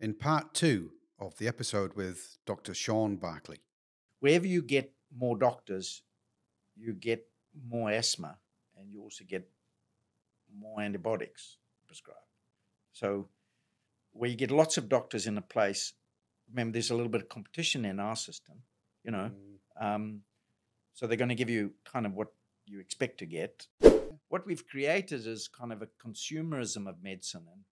in part two of the episode with Dr. Sean Barklie. Wherever you get more doctors, you get more asthma and you also get more antibiotics prescribed. So, where you get lots of doctors in a place, remember there's a little bit of competition in our system, you know. Um, so, they're going to give you kind of what you expect to get. What we've created is kind of a consumerism of medicine, and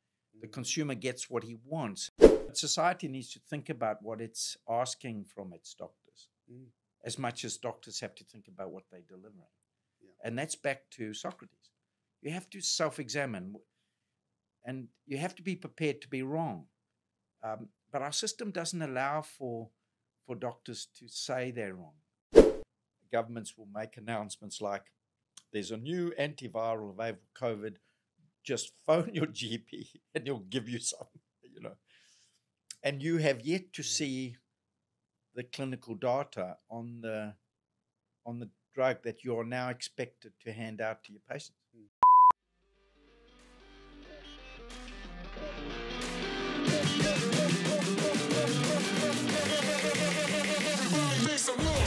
the consumer gets what he wants. But society needs to think about what it's asking from its doctors Mm. as much as doctors have to think about what they're delivering. Yeah. And that's back to Socrates. You have to self examine and you have to be prepared to be wrong. Um, but our system doesn't allow for, for doctors to say they're wrong. Governments will make announcements like there's a new antiviral available for COVID. Just phone your GP and he'll give you some, you know. And you have yet to see the clinical data on the on the drug that you are now expected to hand out to your patients. Can I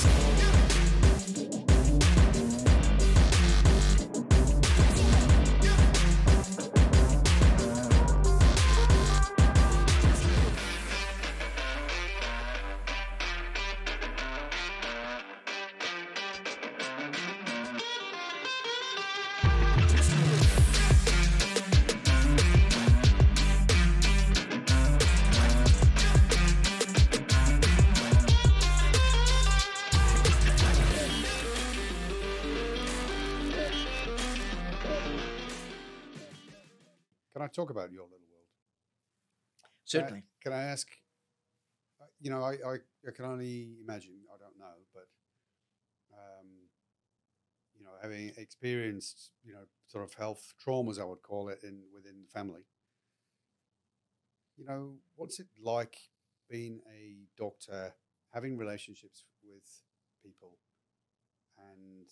talk about your little world? Certainly. Can I ask? uh, You know, I, I, I can only imagine. I don't know, but um, you know, having experienced, you know, sort of health traumas, I would call it, in within the family. You know, what's it like being a doctor, having relationships with people, and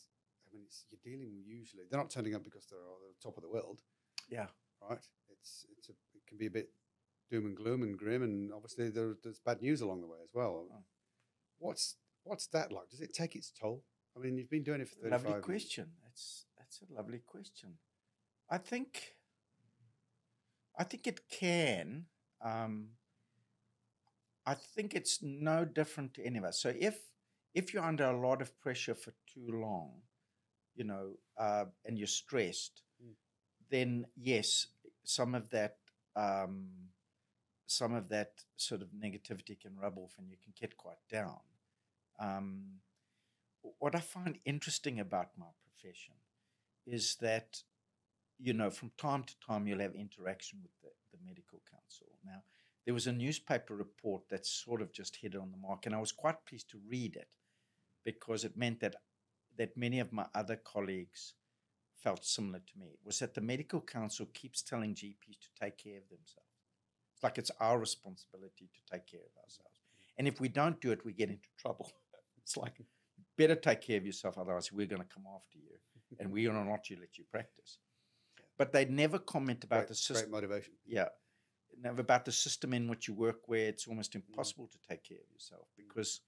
I mean, it's, you're dealing usually. They're not turning up because they're at the top of the world Yeah. right? It's it's a, it can be a bit doom and gloom and grim, and obviously there, there's bad news along the way as well. Oh. What's what's that like? Does it take its toll? I mean, you've been doing it for thirty Lovely question. That's that's a lovely question. I think I think it can. Um, I think it's no different to any of us. So if if you're under a lot of pressure for too long, you know, uh, and you're stressed, Mm. then yes, some of that um, some of that sort of negativity can rub off, and you can get quite down. Um, what I find interesting about my profession is that, you know, from time to time you'll have interaction with the, the medical council. Now, there was a newspaper report that sort of just hit it on the mark, and I was quite pleased to read it because it meant that that many of my other colleagues felt similar to me. Was that the medical council keeps telling GPs to take care of themselves. It's like it's our responsibility to take care of ourselves. And if we don't do it, we get into trouble. it's like better take care of yourself, otherwise we're going to come after you, and we're going to not let you practice. But they never comment about great, the great system. motivation. Yeah, never about the system in which you work, where it's almost mm. impossible to take care of yourself because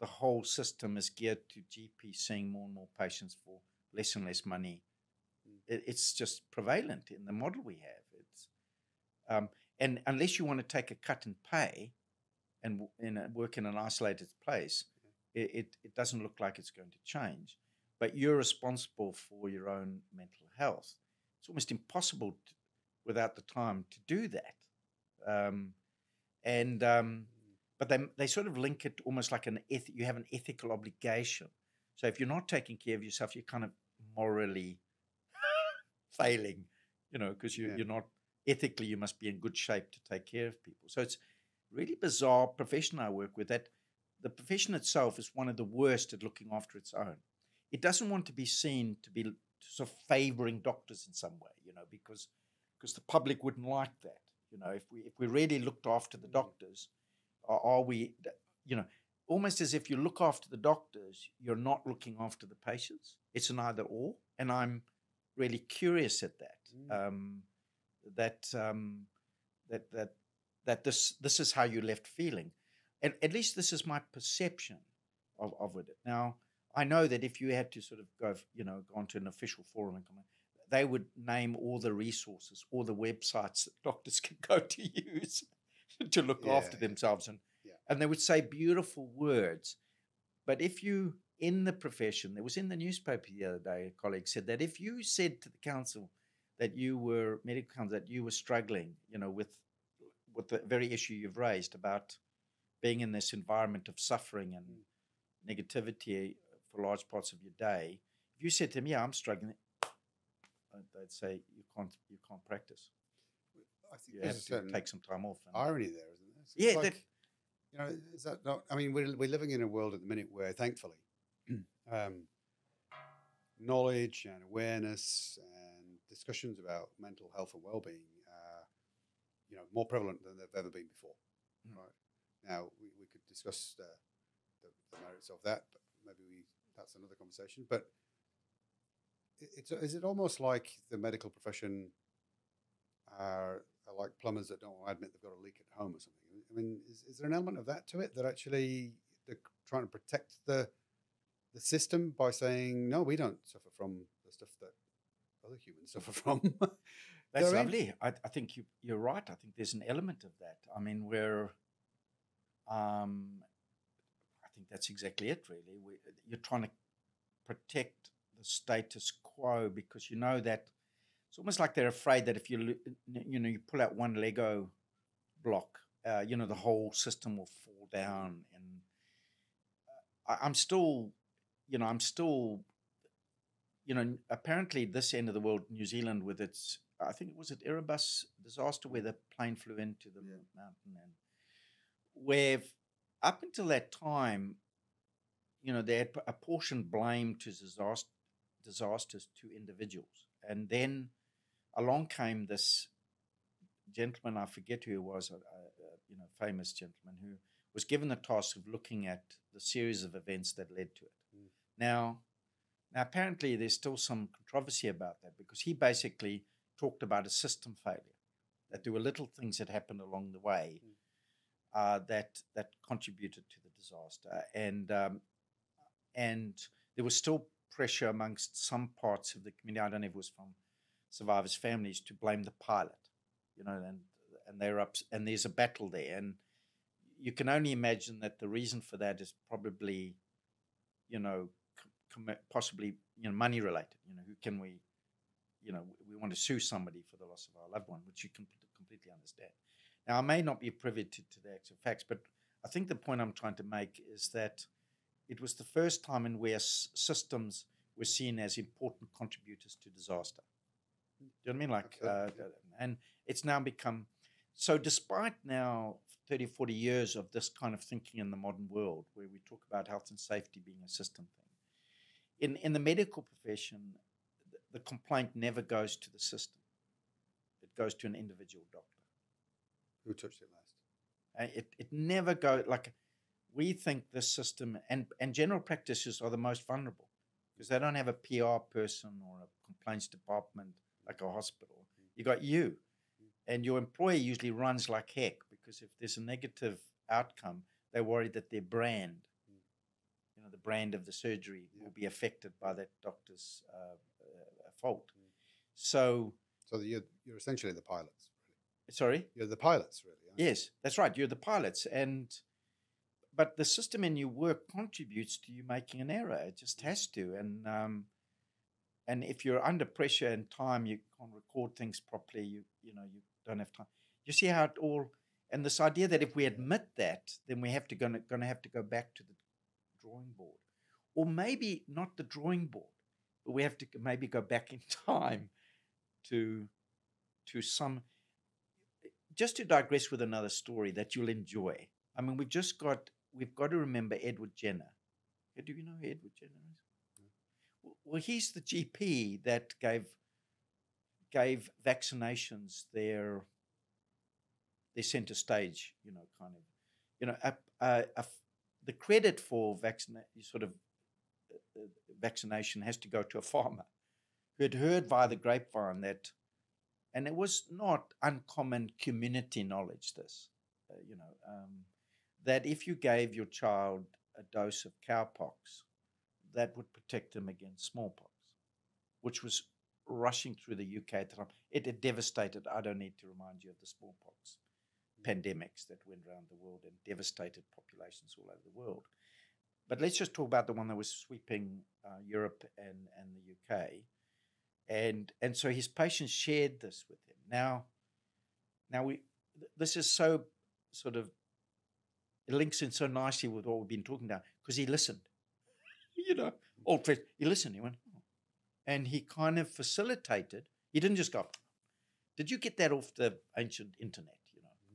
the whole system is geared to GP seeing more and more patients for less and less money. It, it's just prevalent in the model we have. It's um, and unless you want to take a cut and pay, and a, work in an isolated place, it, it, it doesn't look like it's going to change. But you're responsible for your own mental health. It's almost impossible to, without the time to do that. Um, and um, but they they sort of link it almost like an eth- you have an ethical obligation. So if you're not taking care of yourself, you're kind of morally failing, you know, because you, Yeah. you're not ethically you must be in good shape to take care of people. So it's really bizarre profession I work with that the profession itself is one of the worst at looking after its own. It doesn't want to be seen to be sort of favoring doctors in some way, you know, because because the public wouldn't like that. You know, if we if we really looked after the mm. doctors, are, are we, you know, almost as if you look after the doctors, you're not looking after the patients. It's an either or, and I'm really curious at that. Mm. Um, that um, that that that this this is how you left feeling. At, at least this is my perception of, of it. Now, I know that if you had to sort of go, you know, go onto an official forum and comment, they would name all the resources, all the websites that doctors can go to use to look Yeah, after themselves, and Yeah. and they would say beautiful words. But if you in the profession, there was in the newspaper the other day, a colleague said that if you said to the council that you were medical council that you were struggling, you know, with with the very issue you've raised about being in this environment of suffering and Mm. negativity for large parts of your day, if you said to them, "Yeah, I'm struggling," they'd say you can't you can't practice. I think You have to take some time off. Irony there, isn't there? It's Yeah, like, you know, is that not? I mean, we're we're living in a world at the minute where, thankfully, um, knowledge and awareness and discussions about mental health and well-being are, you know, more prevalent than they've ever been before. Mm. Right now, we, we could discuss the, the, the merits of that, but maybe we that's another conversation. But it- it's is it almost like the medical profession are, are like plumbers that don't want to admit they've got a leak at home or something. I mean, is, is there an element of that to it that actually they're trying to protect the the system by saying no, we don't suffer from the stuff that other humans suffer from? That's lovely. I, I think you, you're right. I think there's an element of that. I mean, we're, um, I think that's exactly it, really. We, you're trying to protect the status quo because you know that it's almost like they're afraid that if you, you know, you pull out one Lego block, uh, you know, the whole system will fall down. And uh, I, I'm still, you know, I'm still you know, apparently this end of the world, New Zealand, with its, I think it was at Erebus disaster where the plane flew into the Yeah. mountain, and where up until that time, you know, they had apportioned blame to disaster, disasters to individuals, and then along came this gentleman, I forget who he was, a, a, you know, famous gentleman who was given the task of looking at the series of events that led to it. Now, now, apparently, there's still some controversy about that because he basically talked about a system failure, that there were little things that happened along the way Mm. uh, that that contributed to the disaster, and um, and there was still pressure amongst some parts of the community. I don't know if it was from survivors' families to blame the pilot, you know, and and they're up, and there's a battle there, and you can only imagine that the reason for that is probably, you know, possibly you know money related. You know, who can we, you know, we want to sue somebody for the loss of our loved one, which you can completely understand. Now, I may not be privy to, to the actual facts, but I think the point I'm trying to make is that it was the first time in where s- systems were seen as important contributors to disaster. Do you know what I mean? Like, uh, and it's now become so. Despite now 30, 40 years of this kind of thinking in the modern world, where we talk about health and safety being a system thing, in in the medical profession, the, the complaint never goes to the system. It goes to an individual doctor. Who touched it last? Uh, It it never goes, like we think this system and and general practitioners are the most vulnerable because they don't have a PR person or a complaints department like a hospital. You got you, and your employer usually runs like heck because if there's a negative outcome, they're worried that their brand, know, the brand of the surgery Yeah. will be affected by that doctor's uh, uh, fault. Mm. So, So you're you're essentially the pilots. Really. sorry. You're the pilots, really. aren't you? Yes, that's right. You're the pilots, and but the system in your work contributes to you making an error. It just has to, and um, and if you're under pressure and time, you can't record things properly. You you know you don't have time. You see how it all, and this idea that if we admit that, then we have gonna gonna have to go back to the drawing board, or maybe not the drawing board, but we have to maybe go back in time to to some just to digress with another story that you'll enjoy. I mean, we've just got we've got to remember Edward Jenner. Do you know who Edward Jenner is? Well, he's the GP that gave gave vaccinations their their center stage. You know, kind of, you know, a, a, the credit for vaccina- sort of uh, uh, vaccination has to go to a farmer who had heard via the grapevine that and it was not uncommon community knowledge this uh, you know, um, that if you gave your child a dose of cowpox, that would protect them against smallpox, which was rushing through the UK at the time. It had devastated, I don't need to remind you of the smallpox pandemics that went around the world and devastated populations all over the world. But let's just talk about the one that was sweeping uh, Europe and, and the UK. And, and so his patients shared this with him. Now, now we, this is so sort of, it links in so nicely with what we've been talking about because he listened. you know, old friend, he listened. He went, oh. and he kind of facilitated. He didn't just go, did you get that off the ancient internet?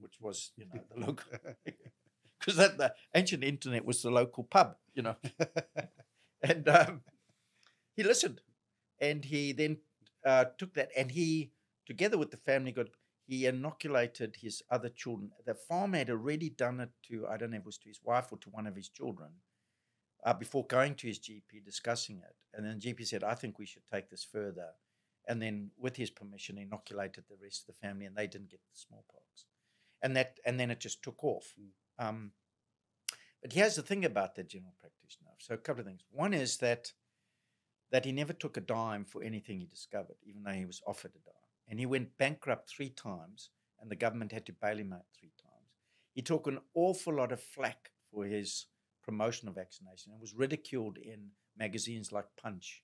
Which was, you know, the local because that the ancient internet was the local pub, you know. and um, he listened, and he then uh, took that, and he, together with the family, got he inoculated his other children. The farmer had already done it to I don't know if it was to his wife or to one of his children. Uh, before going to his GP discussing it, and then the GP said, "I think we should take this further," and then, with his permission, inoculated the rest of the family, and they didn't get the smallpox, and that, and then it just took off. Mm. Um, but here's the thing about the general practitioner. So a couple of things. One is that that he never took a dime for anything he discovered, even though he was offered a dime. And he went bankrupt three times, and the government had to bail him out three times. He took an awful lot of flack for his promotion of vaccination and was ridiculed in magazines like Punch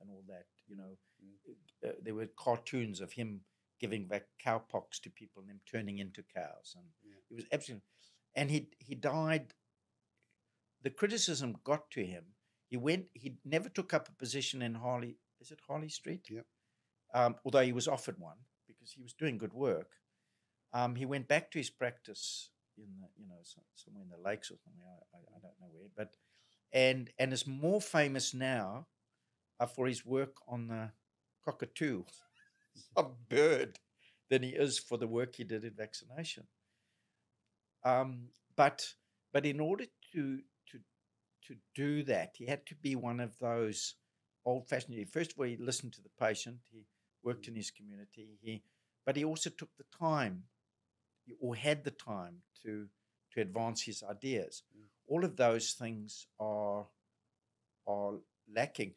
and all that. You know, mm. uh, there were cartoons of him giving back cowpox to people and them turning into cows, and yeah. he was absolutely and he he died. The criticism got to him. He went. He never took up a position in Harley. Is it Harley Street? Yep. Um, although he was offered one because he was doing good work. Um, he went back to his practice in the you know somewhere in the lakes or something. I, I, I don't know where, but and and is more famous now uh, for his work on the cockatoo, a bird, than he is for the work he did in vaccination. Um, but but in order to to to do that, he had to be one of those old fashioned. First of all, he listened to the patient. He worked in his community. He but he also took the time or had the time to to advance his ideas. Mm. All of those things are are lacking.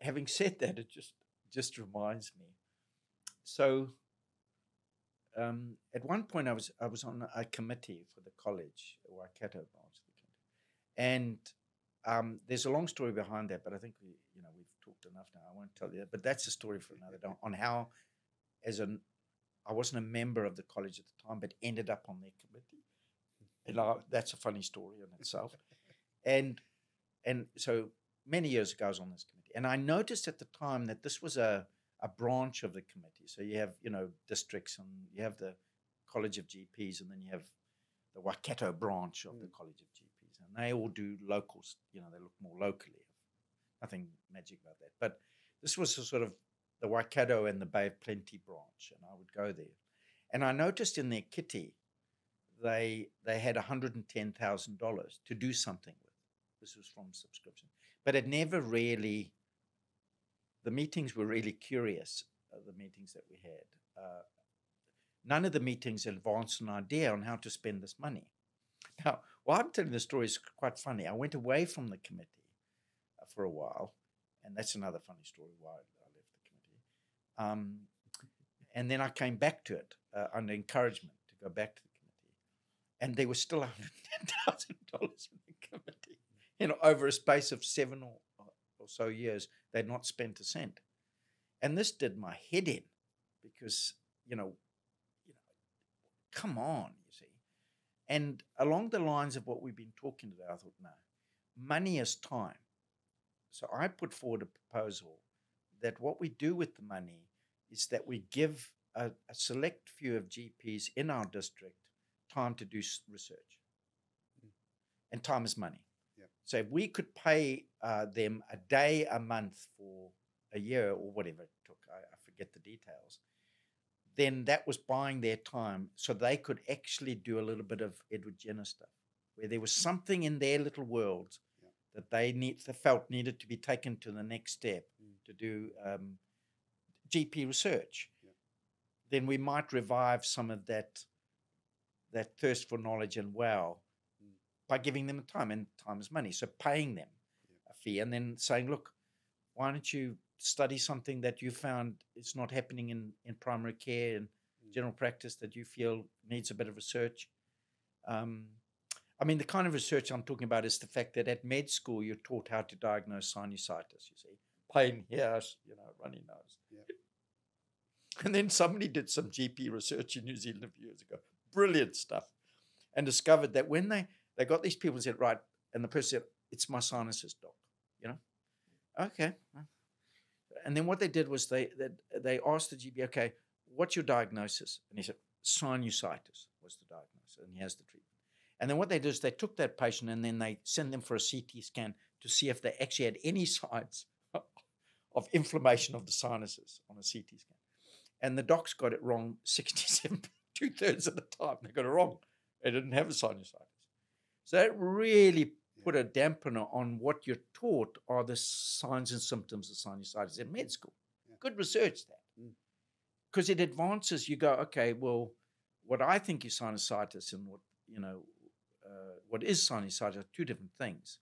Having said that, it just just reminds me. So um, at one point I was I was on a committee for the college, Waikato branch of the and um, there's a long story behind that, but I think we you know we've talked enough now. I won't tell you that, but that's a story for another day on how, as an I wasn't a member of the college at the time, but ended up on their committee, and I, that's a funny story in itself, and and so many years ago I was on this committee, and I noticed at the time that this was a a branch of the committee. So you have, you know, districts and you have the College of GPs and then you have the Waikato branch of mm. the College of GPs. And they all do locals, you know, they look more locally. Nothing magic about that. But this was a sort of the Waikato and the Bay of Plenty branch, and I would go there. And I noticed in their kitty, they they had $110,000 to do something with. This was from subscription. But it never really the meetings were really curious, uh, the meetings that we had. Uh, none of the meetings advanced an idea on how to spend this money. Now, while I'm telling the story is quite funny. I went away from the committee uh, for a while, and that's another funny story why I left the committee. Um, and then I came back to it uh, under encouragement to go back to the committee, and there was still $110,000 in the committee, you know, over a space of seven or or so years, they'd not spent a cent. And this did my head in because, you know, you know, come on, you see. And along the lines of what we've been talking today, I thought, no, money is time. So I put forward a proposal that what we do with the money is that we give a, a select few of GPs in our district time to do research. Mm. And time is money. So if we could pay uh, them a day a month for a year or whatever it took, I, I forget the details, then that was buying their time so they could actually do a little bit of Edward Jenner stuff, where there was something in their little world yeah. that they need, they felt needed to be taken to the next step mm. to do um, GP research. Yeah. Then we might revive some of that that thirst for knowledge and wow. By giving them the time and time is money. So paying them a fee and then saying, look, why don't you study something that you found is not happening in, in primary care and Mm. general practice that you feel needs a bit of research? Um, I mean, the kind of research I'm talking about is the fact that at med school you're taught how to diagnose sinusitis. You see, pain here, you know, runny nose. Yeah. And then somebody did some GP research in New Zealand a few years ago, brilliant stuff, and discovered that when they they got these people and said, right, and the person said, it's my sinuses, doc. You know, okay. And then what they did was they they, they asked the GP, okay, what's your diagnosis? And he said, sinusitis was the diagnosis, and he has the treatment. And then what they did is they took that patient and then they sent them for a CT scan to see if they actually had any signs of inflammation of the sinuses on a CT scan. And the docs got it wrong 67, two thirds of the time. They got it wrong. They didn't have a sinusitis. So that really put a dampener on what you're taught are the signs and symptoms of sinusitis in med school. Good research that. Mm. Because it advances, you go, okay, well, what I think is sinusitis and what, you know, uh, what is sinusitis are two different things.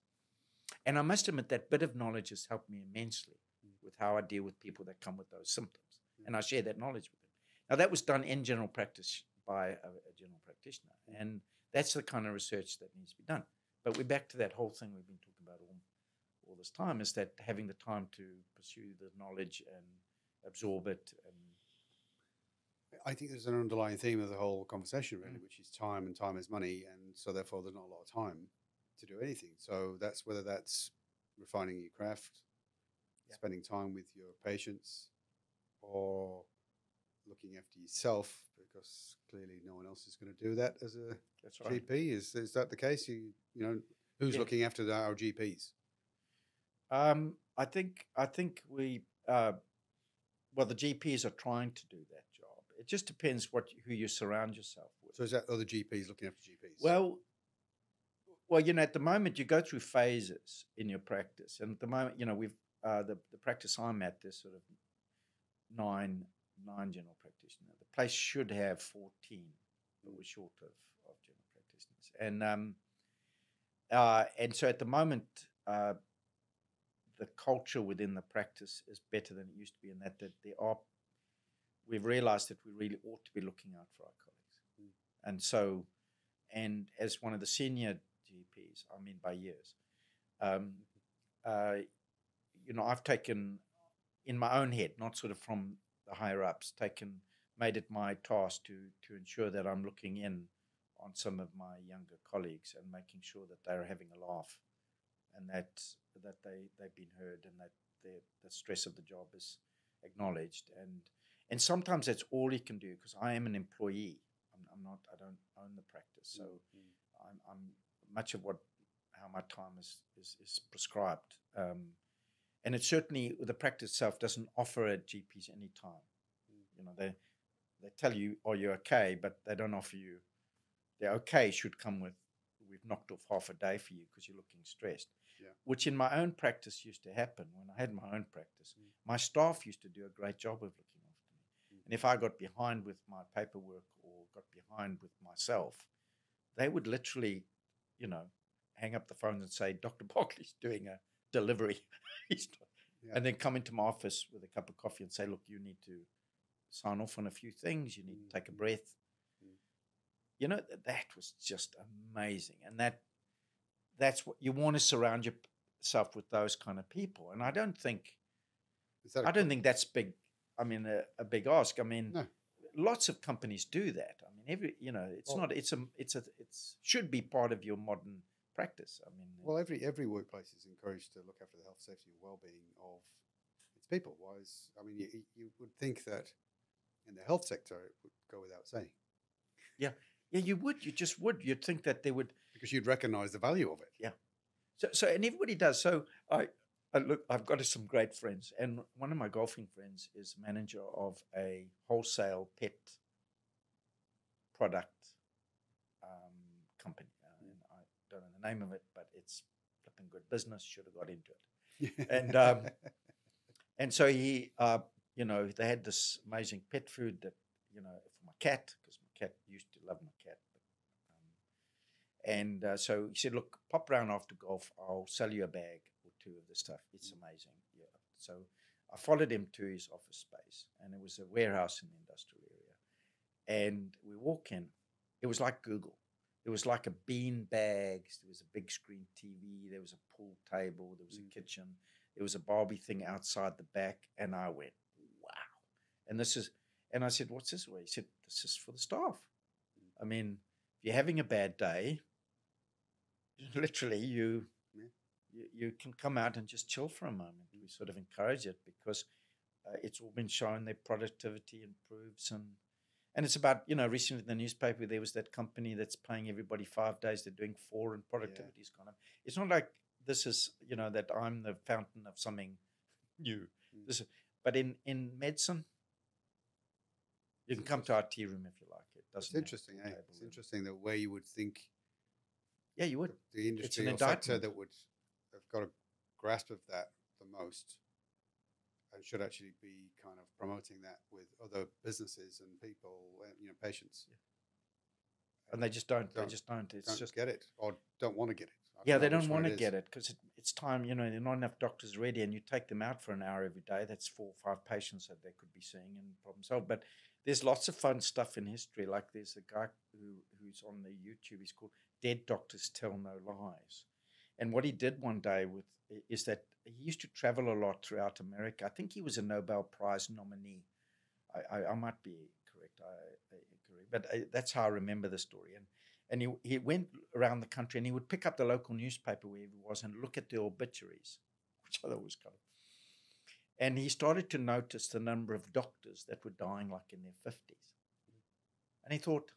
And I must admit that bit of knowledge has helped me immensely Mm. with how I deal with people that come with those symptoms. Mm. And I share that knowledge with them. Now, that was done in general practice by a, a general practitioner. Mm. And that's the kind of research that needs to be done. But we're back to that whole thing we've been talking about all, all this time is that having the time to pursue the knowledge and absorb it. And I think there's an underlying theme of the whole conversation, really, Mm. which is time, and time is money, and so therefore there's not a lot of time to do anything. So that's whether that's refining your craft, Yeah. spending time with your patients, or looking after yourself, because clearly no one else is going to do that as a that's GP. Is is that the case? You you know who's Yeah. looking after the, our GPs? Um, I think I think we uh, well the GPs are trying to do that job. It just depends what who you surround yourself with. So is that other GPs looking after GPs? Well, well, you know, at the moment you go through phases in your practice, and at the moment, you know, we've uh, the the practice I'm at. There's sort of nine nine general practitioners. Place should have fourteen, but we're short of, of general practitioners, and um, uh, and so at the moment, uh, the culture within the practice is better than it used to be, in that that there are we've realised that we really ought to be looking out for our colleagues, Mm. and so and as one of the senior GPs, I mean by years, um, uh, you know, I've taken in my own head, not sort of from the higher ups, taken made it my task to to ensure that I'm looking in on some of my younger colleagues and making sure that they're having a laugh, and that that they they've been heard and that the the stress of the job is acknowledged and and sometimes that's all you can do because I am an employee. I'm, I'm not. I don't own the practice, so Mm. I'm, I'm much of what how my time is is, is prescribed. Um, and it certainly the practice itself doesn't offer a GPs any time. Mm. You know, they they tell you, "Are you okay?" But they don't offer you. The okay should come with, "We've knocked off half a day for you because you're looking stressed." Yeah. Which in my own practice used to happen when I had my own practice. Mm. My staff used to do a great job of looking after me. Mm. And if I got behind with my paperwork or got behind with myself, they would literally, you know, hang up the phone and say, Dr. Barklie's doing a delivery. Yeah. And then come into my office with a cup of coffee and say, look, you need to sign off on a few things. You need to take a Mhm. breath. Mm. You know, th- that was just amazing. And that that's what you want to surround yourself with those kind of people. And I don't think that a I don't think that's big. I mean, a, a big ask. I mean, No. lots of companies do that. I mean, every you know, it's Well- not. It's a. It's a. It's should be part of your modern practice. I mean, Well, every every workplace is encouraged to look after the health, safety, and well-being of its people. Why is I mean, you- you would think that in the health sector it would go without saying yeah, Yeah, you would. You just would. You'd think that they would. because you'd recognise the value of it. Yeah. So, so and everybody does. So I, I look. I've got some great friends, and one of my golfing friends is manager of a wholesale pet product um, company. Uh, and I don't know the name of it, but it's flipping good business. Should have got into it. And, um, And so he, uh, you know, they had this amazing pet food that, you know, for my cat, because my cat used to love my cat, but And uh, so he said, "Look, pop round after golf. I'll sell you a bag or two of this stuff. It's amazing." Yeah. So I followed him to his office space, and it was a warehouse in the industrial area. And we walk in. It was like Google. It was like a bean bags. There was a big screen TV. There was a pool table. There was Mm. a kitchen. There was a Barbie thing outside the back. And I went. And this is, and I said, what's this way? He said, this is for the staff. I mean, if you're having a bad day, literally you, Yeah. you, you can come out and just chill for a moment. We sort of encourage it because uh, it's all been shown their productivity improves and and it's about you know recently in the newspaper there was that company that's paying everybody five days they're doing four and productivity is gone up it's not like this is you know that i'm the fountain of something new Mm. this is, but in in medicine you can come to our tea room if you like it It's doesn't have to interesting, eh? It's room. interesting that where you would think yeah you would the industry or sector that would have got a grasp of that the most and should actually be kind of promoting that with other businesses and people, uh, you know, patients. and they just don't, they Don't- just don't it's don't just get it or don't want to get it. I Yeah, they don't want to get it because it, it's time. You know, there are not enough doctors ready, and you take them out for an hour every day. That's four or five patients that they could be seeing, and problem solved. But there's lots of fun stuff in history. Like there's a guy who who's on the YouTube. He's called Dead Doctors Tell No Lies, and what he did one day with is that he used to travel a lot throughout America. I think he was a Nobel Prize nominee. I, I, I might be correct. I, I but I, that's how I remember the story. And and he, he went around the country and he would pick up the local newspaper wherever he was and look at the obituaries, which I thought was kind of. And he started to notice the number of doctors that were dying like in their 50s. And he thought,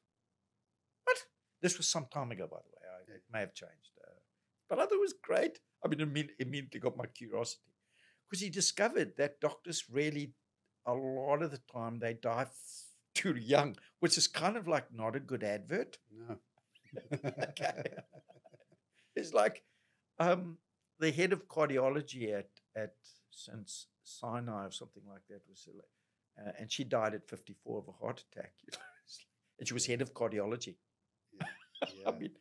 what? This was some time ago, by the way. I, it may have changed. Uh, but I thought it was great. I mean, it immediately got my curiosity because he discovered that doctors really, a lot of the time, they die f- too young, which is kind of like not a good advert. No. Okay. It's like um, the head of cardiology at at St. Sinai or something like that was, uh, and she died at 54 of a heart attack. You know? And she was head of cardiology. Yeah. I mean,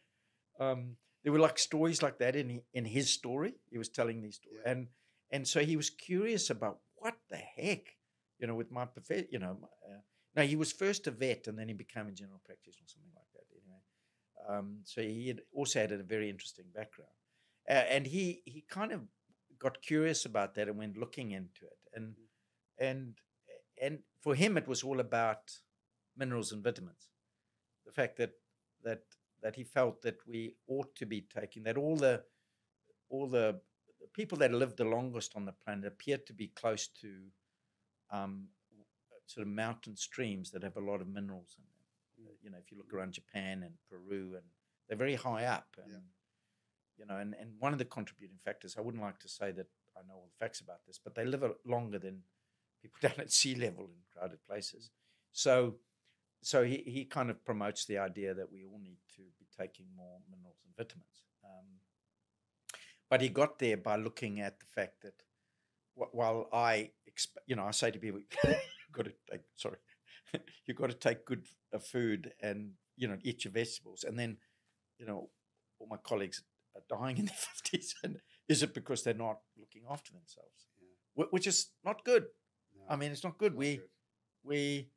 um, there were like stories like that in in his story. He was telling these stories, Yeah. and and so he was curious about what the heck, you know, with my profession. You know, my, uh, no, he was first a vet, and then he became a general practitioner or something like that. Anyway, um, so he had also had a very interesting background, uh, and he he kind of got curious about that and went looking into it, and and and for him it was all about minerals and vitamins. The fact that that that he felt that we ought to be taking that all the all the, people that lived the longest on the planet appear to be close to um, sort of mountain streams that have a lot of minerals in them. Uh, You know, if you look around Japan and Peru, and they're very high up, and Yeah. You know, and, and one of the contributing factors. I wouldn't like to say that I know all the facts about this, but they live longer than people down at sea level in crowded places. So, so he, he kind of promotes the idea that we all need to be taking more minerals and vitamins. Um, but he got there by looking at the fact that wh- while I, exp- you know, I say to people, you've got to take, sorry, you've got to take good uh, food and, you know, eat your vegetables. And then, you know, all my colleagues are dying in their 50s. And is it because they're not looking after themselves? Yeah. Which is not good. No, I mean, it's not good. not We, good. we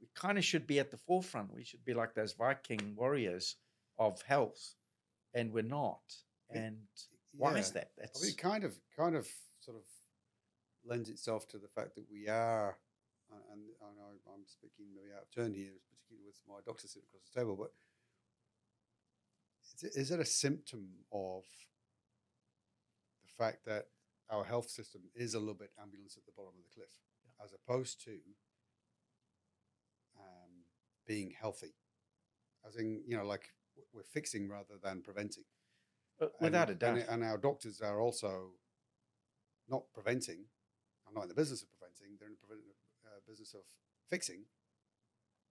we kind of should be at the forefront. We should be like those Viking warriors of health, and we're not. It- And why is Yeah. that? I That's mean, it kind of, kind of, sort of lends itself to the fact that we are, uh, and I know I'm speaking maybe out of turn here, particularly with my doctor sitting across the table, but is it a symptom of the fact that our health system is a little bit ambulance at the bottom of the cliff, as opposed to um, being healthy, as in you know, like we're fixing rather than preventing uh, without a and, doubt. And, and our doctors are also not preventing. I'm not in the business of preventing. They're in the prevent- uh, business of fixing.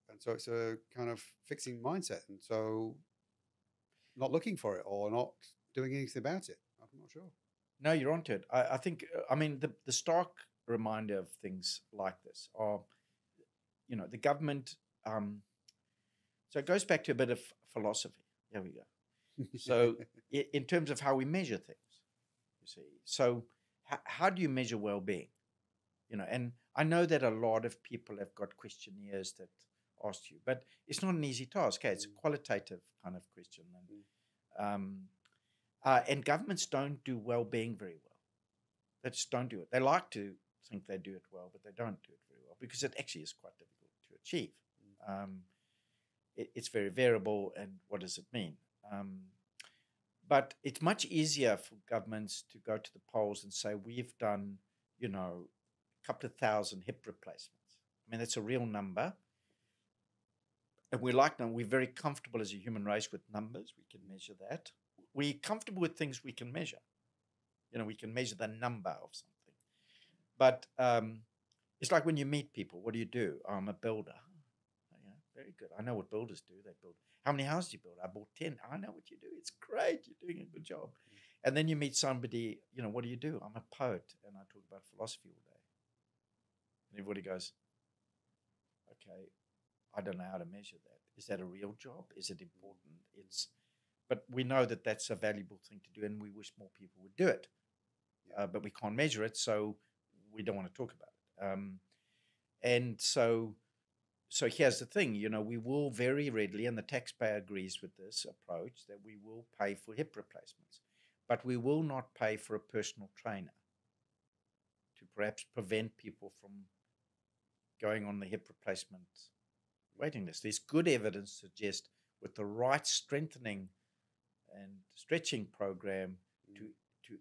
And so it's a kind of fixing mindset. And so not looking for it or not doing anything about it. I'm not sure. No, you're onto it. I, I think. uh, I mean, the the stark reminder of things like this are, you know, the government. Um, so it goes back to a bit of philosophy. There we go. So, in terms of how we measure things, you see. So, how, how do you measure well-being? You know, and I know that a lot of people have got questionnaires that ask you, but it's not an easy task. Okay, it's a Mm. qualitative kind of question, and um, uh, and governments don't do well-being very well. They just don't do it. They like to think they do it well, but they don't do it very well because it actually is quite difficult to achieve. Um, it, it's very variable, and what does it mean? Um, but it's much easier for governments to go to the polls and say we've done, you know, a couple of thousand hip replacements. I mean, that's a real number. And we like them. We're very comfortable as a human race with numbers. We can measure that. We're comfortable with things we can measure. You know, we can measure the number of something. But um, it's like when you meet people, what do you do? "Oh, I'm a builder. Yeah, very good. I know what builders do. They build. How many houses do you build? I bought 10. I know what you do. It's great. You're doing a good job. And then you meet somebody, you know, what do you do? I'm a poet and I talk about philosophy all day. And everybody goes, okay, I don't know how to measure that. Is that a real job? Is it important? It's, but we know that that's a valuable thing to do and we wish more people would do it. Uh, but we can't measure it, so we don't want to talk about it. Um, and so, so here's the thing, you know, we will very readily, and the taxpayer agrees with this approach, that we will pay for hip replacements, but we will not pay for a personal trainer to perhaps prevent people from going on the hip replacement waiting list. There's good evidence to suggest with the right strengthening and stretching program to to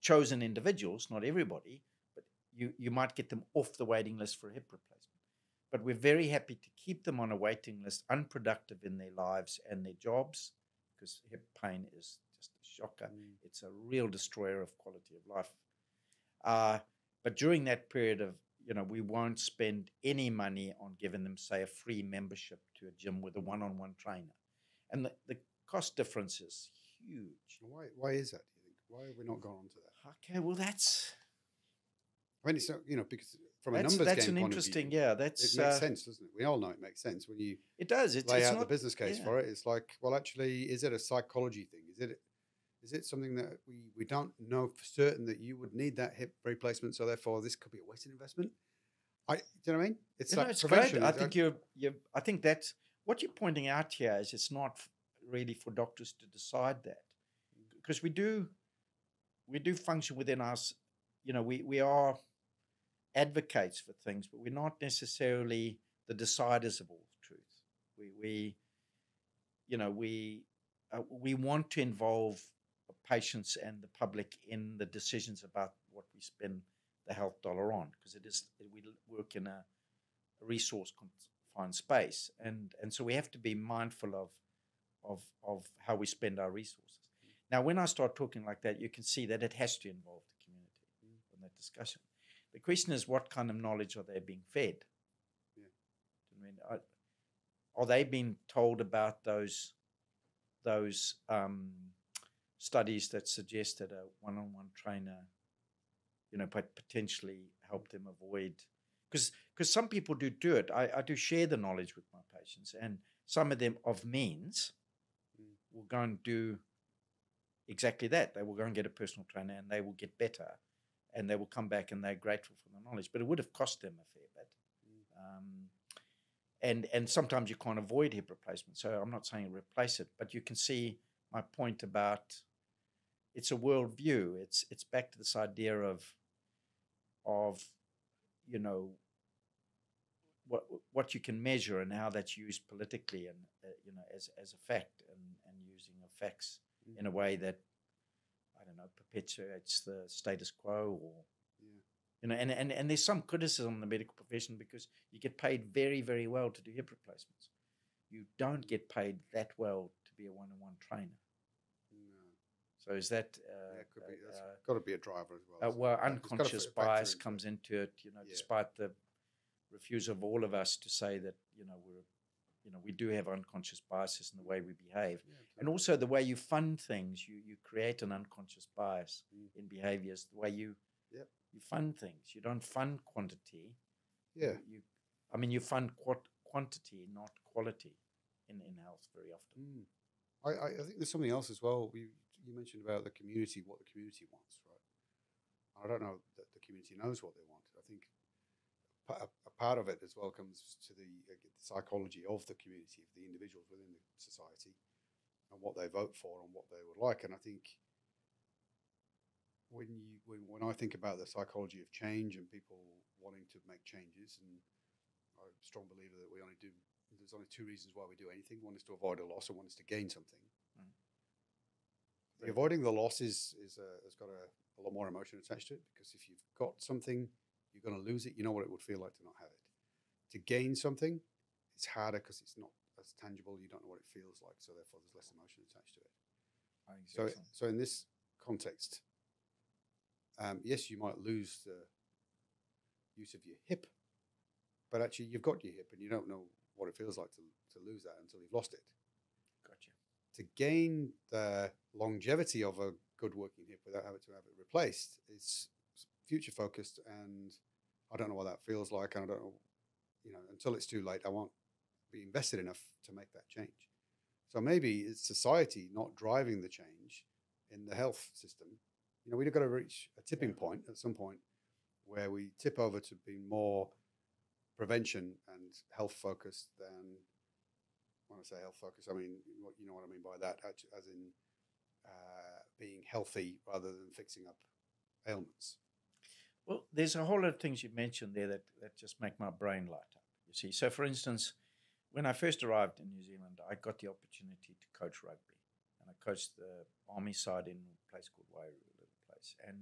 chosen individuals, not everybody, but you, you might get them off the waiting list for a hip replacement. But we're very happy to keep them on a waiting list, unproductive in their lives and their jobs, because hip pain is just a shocker. Mm. It's a real destroyer of quality of life. Uh, but during that period of, you know, we won't spend any money on giving them, say, a free membership to a gym with a one on one trainer. And the, the cost difference is huge. Why, why is that, do you think? Why have we not gone on to that? Okay, well, that's I mean, it's not, you know, because from a that's, numbers that's game an point interesting, of view, yeah, that's. it makes uh, sense, doesn't it? We all know it makes sense when you it does. It's, lay it's out not, the business case yeah. for it. It's like, well, actually, is it a psychology thing? Is it is it something that we, we don't know for certain that you would need that hip replacement, so therefore this could be a wasted investment? I, do you know what I mean? It's You know, like it's great. prevention. I think you're, you're. I think that's what you're pointing out here is it's not really for doctors to decide that because we do, we do function within us. You know, we we are advocates for things, but we're not necessarily the deciders of all truth. We we, you know, we uh, we want to involve patients and the public in the decisions about what we spend the health dollar on because it is we work in a, resource confined space. And and so we have to be mindful of of of how we spend our resources. Now when i start talking like that you can see that it has to involve the community in that discussion. The question is what kind of knowledge are they being fed? Yeah. I mean, are, are they being told about those those um, studies that suggest that a one-on-one trainer, you know, potentially help them avoid because because some people do do it. I, I do share the knowledge with my patients, and some of them of means Mm. will go and do exactly that. They will go and get a personal trainer, and they will get better, and they will come back and they're grateful for the knowledge. But it would have cost them a fair bit. Um, and and sometimes you can't avoid hip replacement. So I'm not saying replace it, but you can see my point about it's a worldview. It's it's back to this idea of of you know what what you can measure and how that's used politically and uh, you know as as a fact and and using facts in a way that I don't know perpetuates the status quo or Yeah. you know and, and and there's some criticism in the medical profession because you get paid very very well to do hip replacements you don't get paid that well to be a one-on-one trainer. So is that uh, Yeah, could be. uh, That's uh, got to be a driver as well. uh, well, unconscious bias comes into it. You know, Yeah. despite the refusal of all of us to say that you know we're, you know, we do have unconscious biases in the way we behave, Yeah, and also the way you fund things. You you create an unconscious bias Mm. in behaviors. The way you Yep. you fund things. You don't fund quantity. yeah. You, I mean, you fund quant- quantity, not quality, in in health very often. Mm. I, I, I think there's something else as well. We, you mentioned about the community, what the community wants, right? I don't know that the community knows what they want. I think a, part of it as well comes to the, uh, the psychology of the community, of the individuals within the society, and what they vote for and what they would like. And I think when you when, when I think about the psychology of change and people wanting to make changes, and I'm a strong believer that we only do. There's only two reasons why we do anything. One is to avoid a loss, and one is to gain something. Avoiding the loss is is uh, has got a, a lot more emotion attached to it because if you've got something, you're going to lose it. You know what it would feel like to not have it. To gain something, it's harder because it's not as tangible. You don't know what it feels like, so therefore there's less emotion attached to it. So, so. so in this context, um, yes, you might lose the use of your hip, but actually you've got your hip, and you don't know what it feels like to, to lose that until you've lost it. To gain the longevity of a good working hip without having to have it replaced is future focused, and I don't know what that feels like, and I don't know, you know, until it's too late, I won't be invested enough to make that change. So maybe it's society not driving the change in the health system. You know, we've got to reach a tipping point at some point where we tip over to being more prevention and health focused than when I say health focus, I mean what you know what I mean by that, as in uh, being healthy rather than fixing up ailments. Well, there's a whole lot of things you mentioned there that, that just make my brain light up. You see, so for instance, when I first arrived in New Zealand, I got the opportunity to coach rugby, and I coached the army side in a place called Waiouru, a little place, and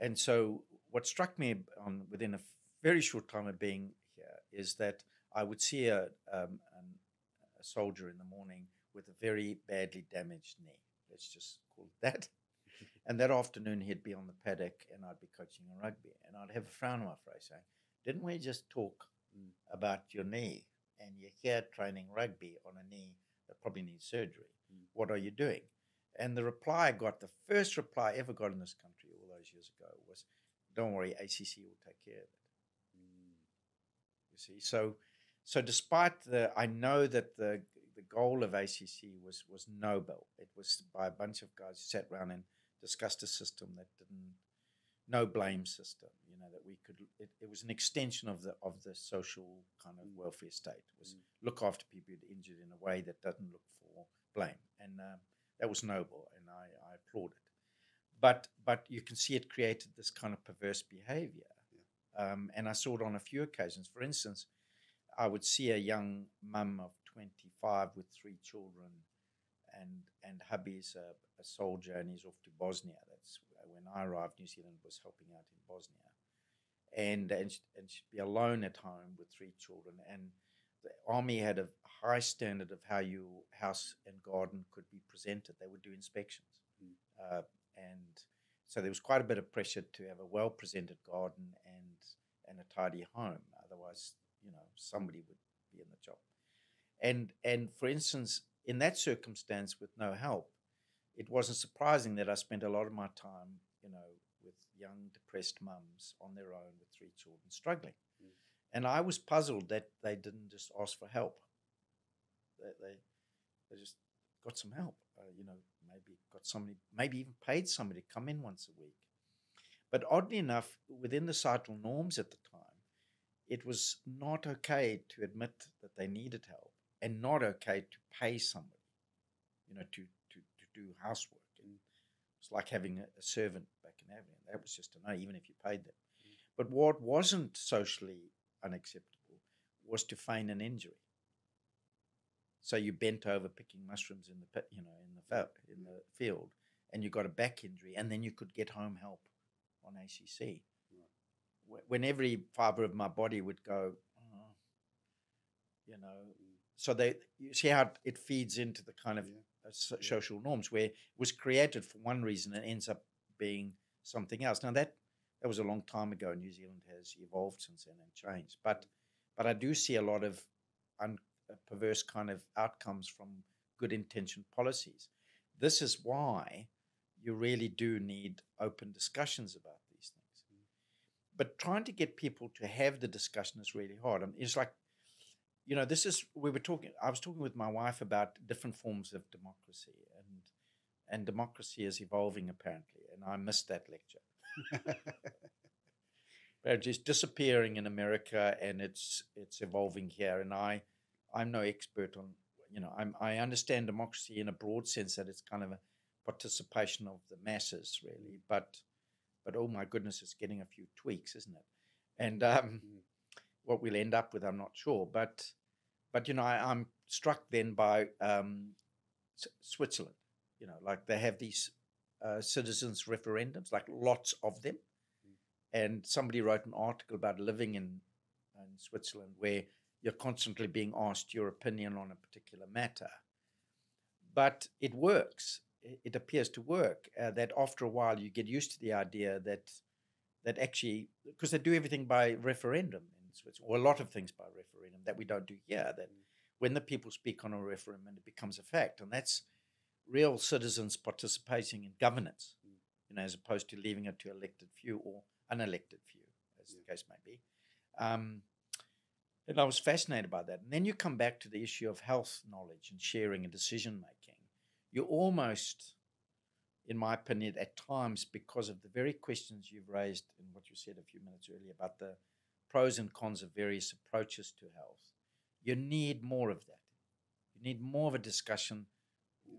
and so what struck me on within a very short time of being here is that I would see a um, an, a soldier in the morning with a very badly damaged knee. Let's just call it that. And that afternoon, he'd be on the paddock and I'd be coaching a rugby. And I'd have a frown on my face saying, Didn't we just talk Mm. about your knee? And you're here training rugby on a knee that probably needs surgery. Mm. What are you doing? And the reply I got, the first reply I ever got in this country all those years ago was, Don't worry, ACC will take care of it. You see, so so despite the, I know that the the goal of ACC was was noble. It was by a bunch of guys who sat around and discussed a system that didn't no blame system. You know that we could. It, it was an extension of the of the social kind of Mm. welfare state. It was Mm. look after people who'd injured in a way that doesn't look for blame, and um, that was noble, and I, I applaud it. But but you can see it created this kind of perverse behavior, um, and I saw it on a few occasions. For instance, I would see a young mum of 25 with three children, and and hubby's a, a soldier and he's off to Bosnia. That's when I arrived. New Zealand was helping out in Bosnia, and and and she'd be alone at home with three children. And the army had a high standard of how your house and garden could be presented. They would do inspections, Mm. uh, and so there was quite a bit of pressure to have a well presented garden and and a tidy home. Otherwise, you know, somebody would be in the job. And and for instance, in that circumstance with no help, it wasn't surprising that I spent a lot of my time, you know, with young depressed mums on their own with three children struggling. Mm. And I was puzzled that they didn't just ask for help. They they, they just got some help. Uh, you know, maybe got somebody, maybe even paid somebody to come in once a week. But oddly enough, within the societal norms at the time, it was not okay to admit that they needed help and not okay to pay somebody, you know, to, to, to do housework. And it's like having a, a servant back in Avalon. That was just a no, even if you paid them. Mm. But what wasn't socially unacceptable was to feign an injury. So you bent over picking mushrooms in the pit, you know, in the fel- in mm. the field, and you got a back injury, and then you could get home help on ACC. Wh- When every fiber of my body would go, "Oh," you know, so they you see how it- feeds into the kind of Yeah. so- social norms where it was created for one reason and ends up being something else. Now that that was a long time ago. New Zealand has evolved since then and changed, but but I do see a lot of un, uh, perverse kind of outcomes from good intention policies. This is why you really do need open discussions about. But trying to get people to have the discussion is really hard. I mean, it's like you know, this is we were talking. I was talking with my wife about different forms of democracy, and and democracy is evolving apparently, and I missed that lecture. but it's disappearing in America, and it's it's evolving here, and I I'm no expert on you know I'm I understand democracy in a broad sense that it's kind of a participation of the masses really, but but oh my goodness, it's getting a few tweaks, isn't it? And um, Mm. what we'll end up with, I'm not sure. But but you know, I, I'm struck then by um, S- Switzerland. You know, like they have these uh, citizens referendums, like lots of them. And somebody wrote an article about living in in Switzerland where you're constantly being asked your opinion on a particular matter. But it works. It, appears to work. Uh, that after a while you get used to the idea that that actually because they do everything by referendum in Switzerland, or a lot of things by referendum that we don't do here. That Mm. when the people speak on a referendum, it becomes a fact, and that's real citizens participating in governance, Mm. you know, as opposed to leaving it to elected few or unelected few, as Yeah. the case may be. Um, and I was fascinated by that. And then you come back to the issue of health knowledge and sharing and decision making. You almost, in my opinion, at times, because of the very questions you've raised and what you said a few minutes earlier about the pros and cons of various approaches to health, you need more of that. You need more of a discussion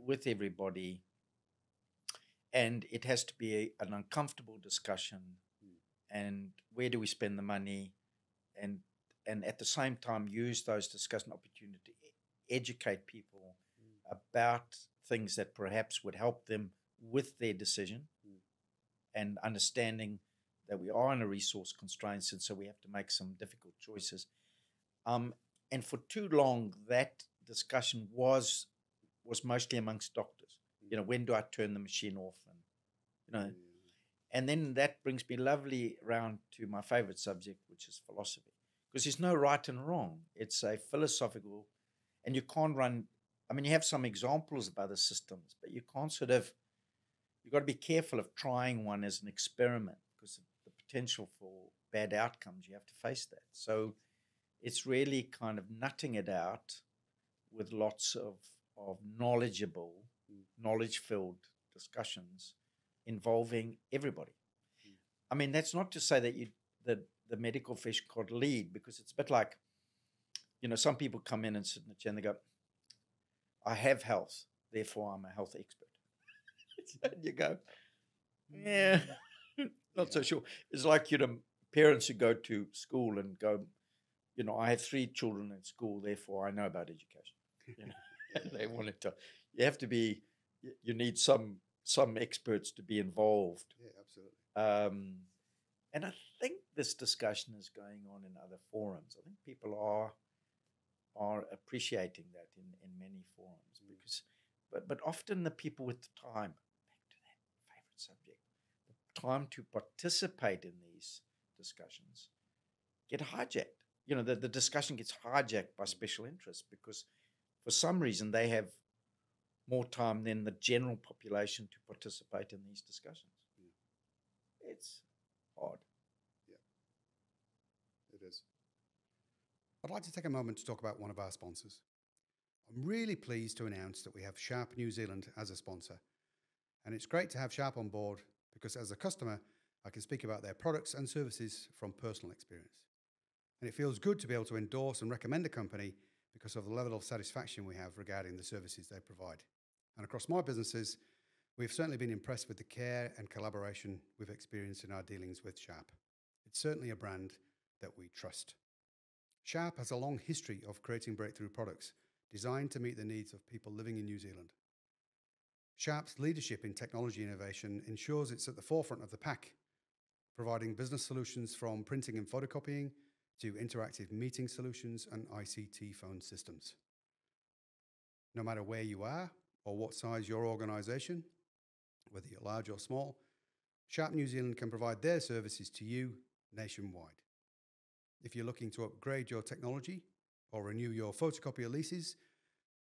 with everybody. And it has to be a, an uncomfortable discussion. Mm. And where do we spend the money? And and at the same time use those discussion opportunities to educate people Mm. about things that perhaps would help them with their decision Mm. and understanding that we are in a resource constraints and so we have to make some difficult choices um, and for too long that discussion was was mostly amongst doctors you know when do i turn the machine off and you know Yeah. and then that brings me lovely round to my favorite subject, which is philosophy. Because there's no right and wrong. It's a philosophical, and you can't run. I mean, you have some examples of other systems, but you can't sort of. You've got to be careful of trying one as an experiment because of the potential for bad outcomes. You have to face that. So it's really kind of nutting it out with lots of, of knowledgeable, Mm. knowledge filled discussions involving everybody. Mm. I mean, that's not to say that you that the medical fish could lead because it's a bit like, you know, some people come in and sit in the chair and they go, I have health, therefore I'm a health expert. and you go, yeah, not so sure. It's like, you know, parents who go to school and go, you know, I have three children in school, therefore I know about education. You know, they wanted to. You have to be. You need some some experts to be involved. Yeah, absolutely. Um, and I think this discussion is going on in other forums. I think people are are appreciating that in, in many forums Mm. because, but but often the people with the time, back to that favorite subject, the time to participate in these discussions, get hijacked. You know, the, the discussion gets hijacked by special interests because for some reason they have more time than the general population to participate in these discussions. It's odd. Yeah, it is. I'd like to take a moment to talk about one of our sponsors. I'm really pleased to announce that we have Sharp New Zealand as a sponsor. And it's great to have Sharp on board because as a customer, I can speak about their products and services from personal experience. And it feels good to be able to endorse and recommend a company because of the level of satisfaction we have regarding the services they provide. And across my businesses, we've certainly been impressed with the care and collaboration we've experienced in our dealings with Sharp. It's certainly a brand that we trust. Sharp has a long history of creating breakthrough products designed to meet the needs of people living in New Zealand. Sharp's leadership in technology innovation ensures it's at the forefront of the pack, providing business solutions from printing and photocopying to interactive meeting solutions and ICT phone systems. No matter where you are or what size your organisation, whether you're large or small, Sharp New Zealand can provide their services to you nationwide. If you're looking to upgrade your technology or renew your photocopier leases,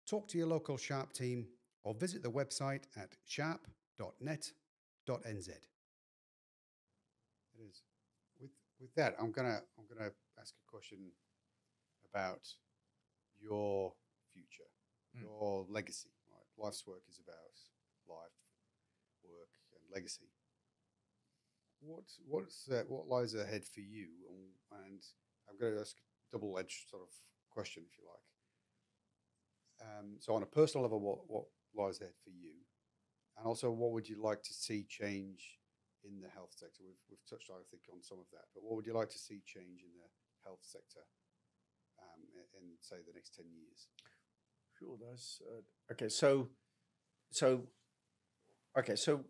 talk to your local Sharp team or visit the website at sharp.net.nz. It is. With with that, I'm gonna I'm gonna ask a question about your future, Mm. your legacy. Right, life's work is about life, work, and legacy. What what's uh, what lies ahead for you? And, and I'm going to ask a double-edged sort of question, if you like. Um, so, on a personal level, what what lies ahead for you, and also what would you like to see change in the health sector? We've we've touched, I think, on some of that, but what would you like to see change in the health sector um, in, in say the next ten years? Sure, those. Uh, okay, so, so, okay, so,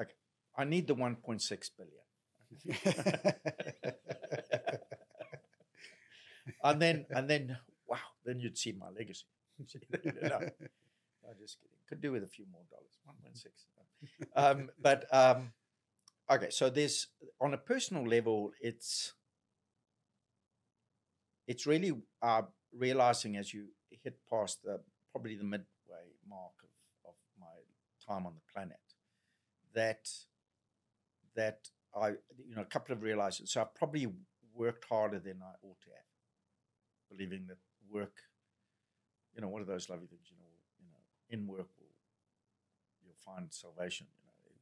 okay, I need the one point six billion, and then and then wow, then you'd see my legacy. No, I'm just kidding. Could do with a few more dollars. One point six. Um, but um, okay, so there's on a personal level, it's it's really uh, realizing as you hit past the probably the midway mark of, of my time on the planet that that I you know a couple of realizations. So I probably worked harder than I ought to have, believing that work, you know, one of those lovely things, you know, you know, in work will you'll find salvation. You know, it-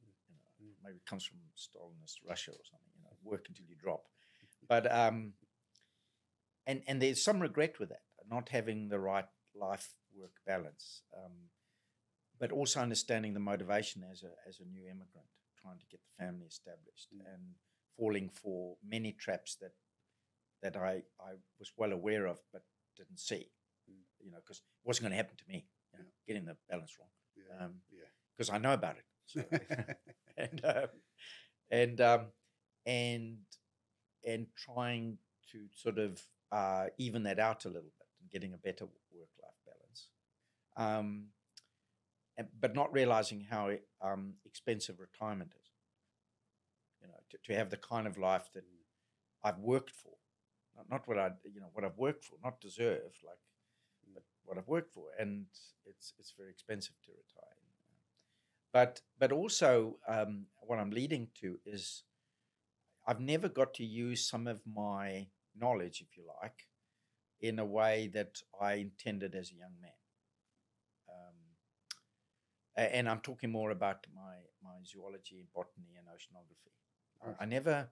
you know, maybe it comes from Stalinist Russia or something. You know, work until you drop. But um, and and there's some regret with that, not having the right life work balance. Um, but also understanding the motivation as a as a new immigrant trying to get the family established Mm. and falling for many traps that that I I was well aware of but didn't see, Mm. you know, because it wasn't going to happen to me. You know, Yeah. getting the balance wrong yeah, um, yeah. because I know about it. So, and um, and um, and and trying to sort of uh, even that out a little bit and getting a better work life balance, um, and, but not realizing how um, expensive retirement is. You know, to, to have the kind of life that I've worked for, not, what I you know what I've worked for, not deserve like, but what I've worked for, and it's it's very expensive to retire. But but also um, what I'm leading to is I've never got to use some of my knowledge, if you like, in a way that I intended as a young man. Um, and I'm talking more about my my zoology, botany, and oceanography. I- I never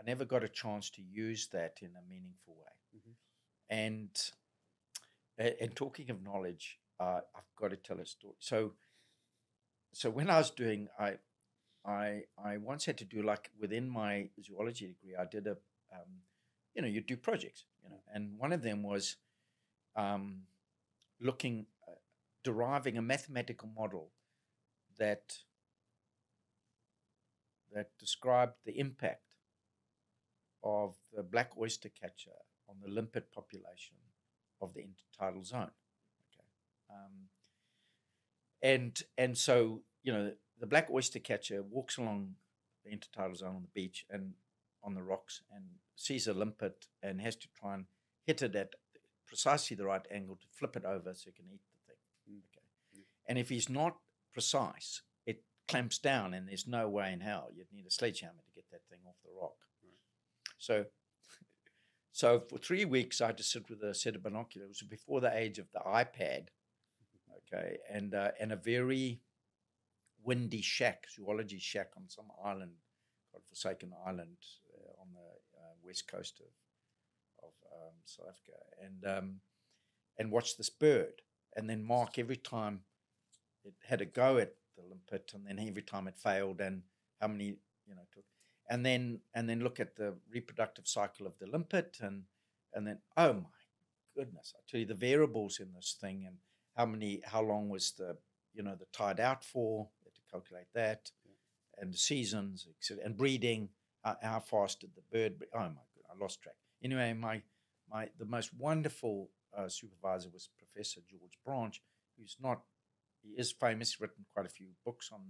I never got a chance to use that in a meaningful way. Mhm. And and talking of knowledge, uh, I've got to tell a story. So so when I was doing I I I once had to do like within my zoology degree, I did a um, you know you do projects, you know, and one of them was um, looking uh, deriving a mathematical model that that described the impact of the black oyster catcher on the limpet population of the intertidal zone. Okay. Um, and and so you know the black oyster catcher walks along the intertidal zone on the beach and on the rocks and sees a limpet and has to try and hit it at precisely the right angle to flip it over so he can eat the thing. Mm. Okay. Mm. And if he's not precise, it clamps down and there's no way in hell you'd need a sledgehammer to get that thing off the rock. So so for three weeks I had to sit with a set of binoculars. Before the age of the iPad okay, and uh, and a very windy shack, zoology shack on some island, godforsaken island uh, on the uh, west coast of of um, South Africa, and um, and watch this bird, and then mark every time it had a go at the limpet, and then every time it failed, and how many you know took, and then and then look at the reproductive cycle of the limpet, and and then oh my goodness, I tell you the variables in this thing, and how many, how long was the, you know, the tide out for? To calculate that, and the seasons, etc., and breeding. How, how fast did the bird? Breed? Oh my god, I lost track. Anyway, my my the most wonderful uh, supervisor was Professor George Branch, who's not. He is famous. Written quite a few books on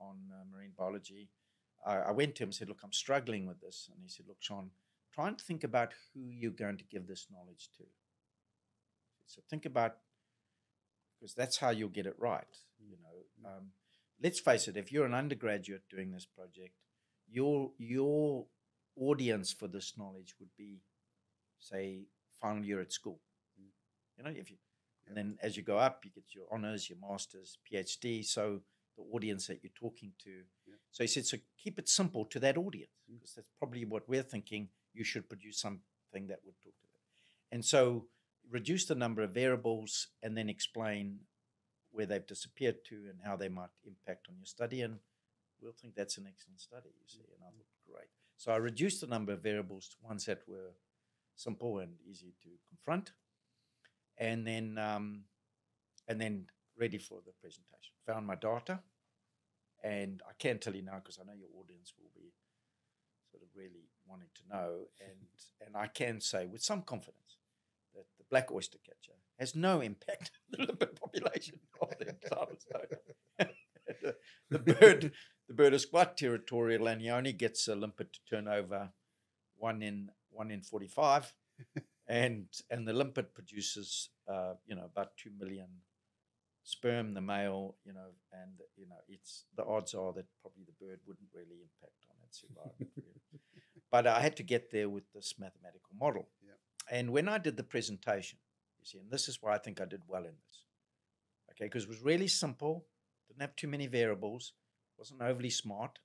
on uh, marine biology. I, I went to him and said, "Look, I'm struggling with this," and he said, "Look, Sean, try and think about who you're going to give this knowledge to." So think about because that's how you'll get it right. You know, um, let's face it. If you're an undergraduate doing this project, your your audience for this knowledge would be, say, final year at school. Mm. You know, if you, and then as you go up, you get your honors, your masters, PhD. So the audience that you're talking to. Yeah. So he said, so keep it simple to that audience Mm. because that's probably what we're thinking. You should produce something that would talk to them. And so reduce the number of variables and then explain where they've disappeared to and how they might impact on your study. And we'll think that's an excellent study, you see. And I thought, great. So I reduced the number of variables to ones that were simple and easy to confront. And then um, and then ready for the presentation. Found my data, and I can tell you now because I know your audience will be sort of really wanting to know, and and I can say with some confidence that the black oyster catcher has no impact on the limpet population of the entire zone. the, the bird, the bird is quite territorial, and he only gets a limpet to turn over one in one in forty five, and and the limpet produces uh, you know about two million sperm, the male, you know, and you know, it's the odds are that probably the bird wouldn't really impact on its survival. really. But I had to get there with this mathematical model. Yeah. And when I did the presentation, you see, and this is why I think I did well in this. Okay, because it was really simple, didn't have too many variables, wasn't overly smart.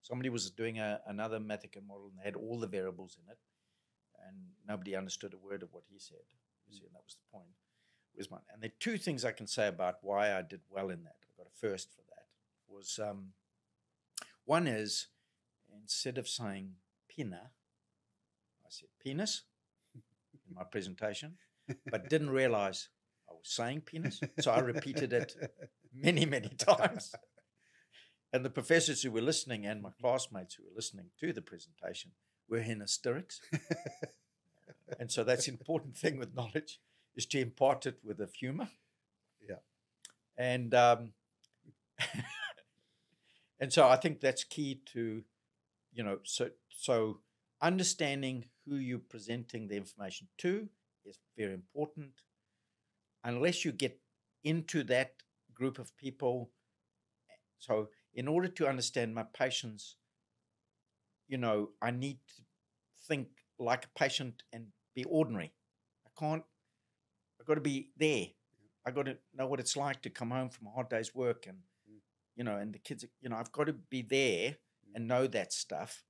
Somebody was doing a, another mathematical model and they had all the variables in it, and nobody understood a word of what he said. You see, and that was the point was one. And the two things I can say about why I did well in that, I got a first for that, was um, one is instead of saying pina, I said penis in my presentation, but didn't realize I was saying penis. So I repeated it many, many times. And the professors who were listening and my classmates who were listening to the presentation were in hysterics. and so that's an important thing with knowledge is to impart it with a humor. Yeah. And um, and so I think that's key to, you know, so so understanding who you're presenting the information to is very important. Unless you get into that group of people, so in order to understand my patients, you know, I need to think like a patient and be ordinary. I can't I've got to be there. I've got to know what it's like to come home from a hard day's work and, Mm. you know, and the kids, you know, I've got to be there and know that stuff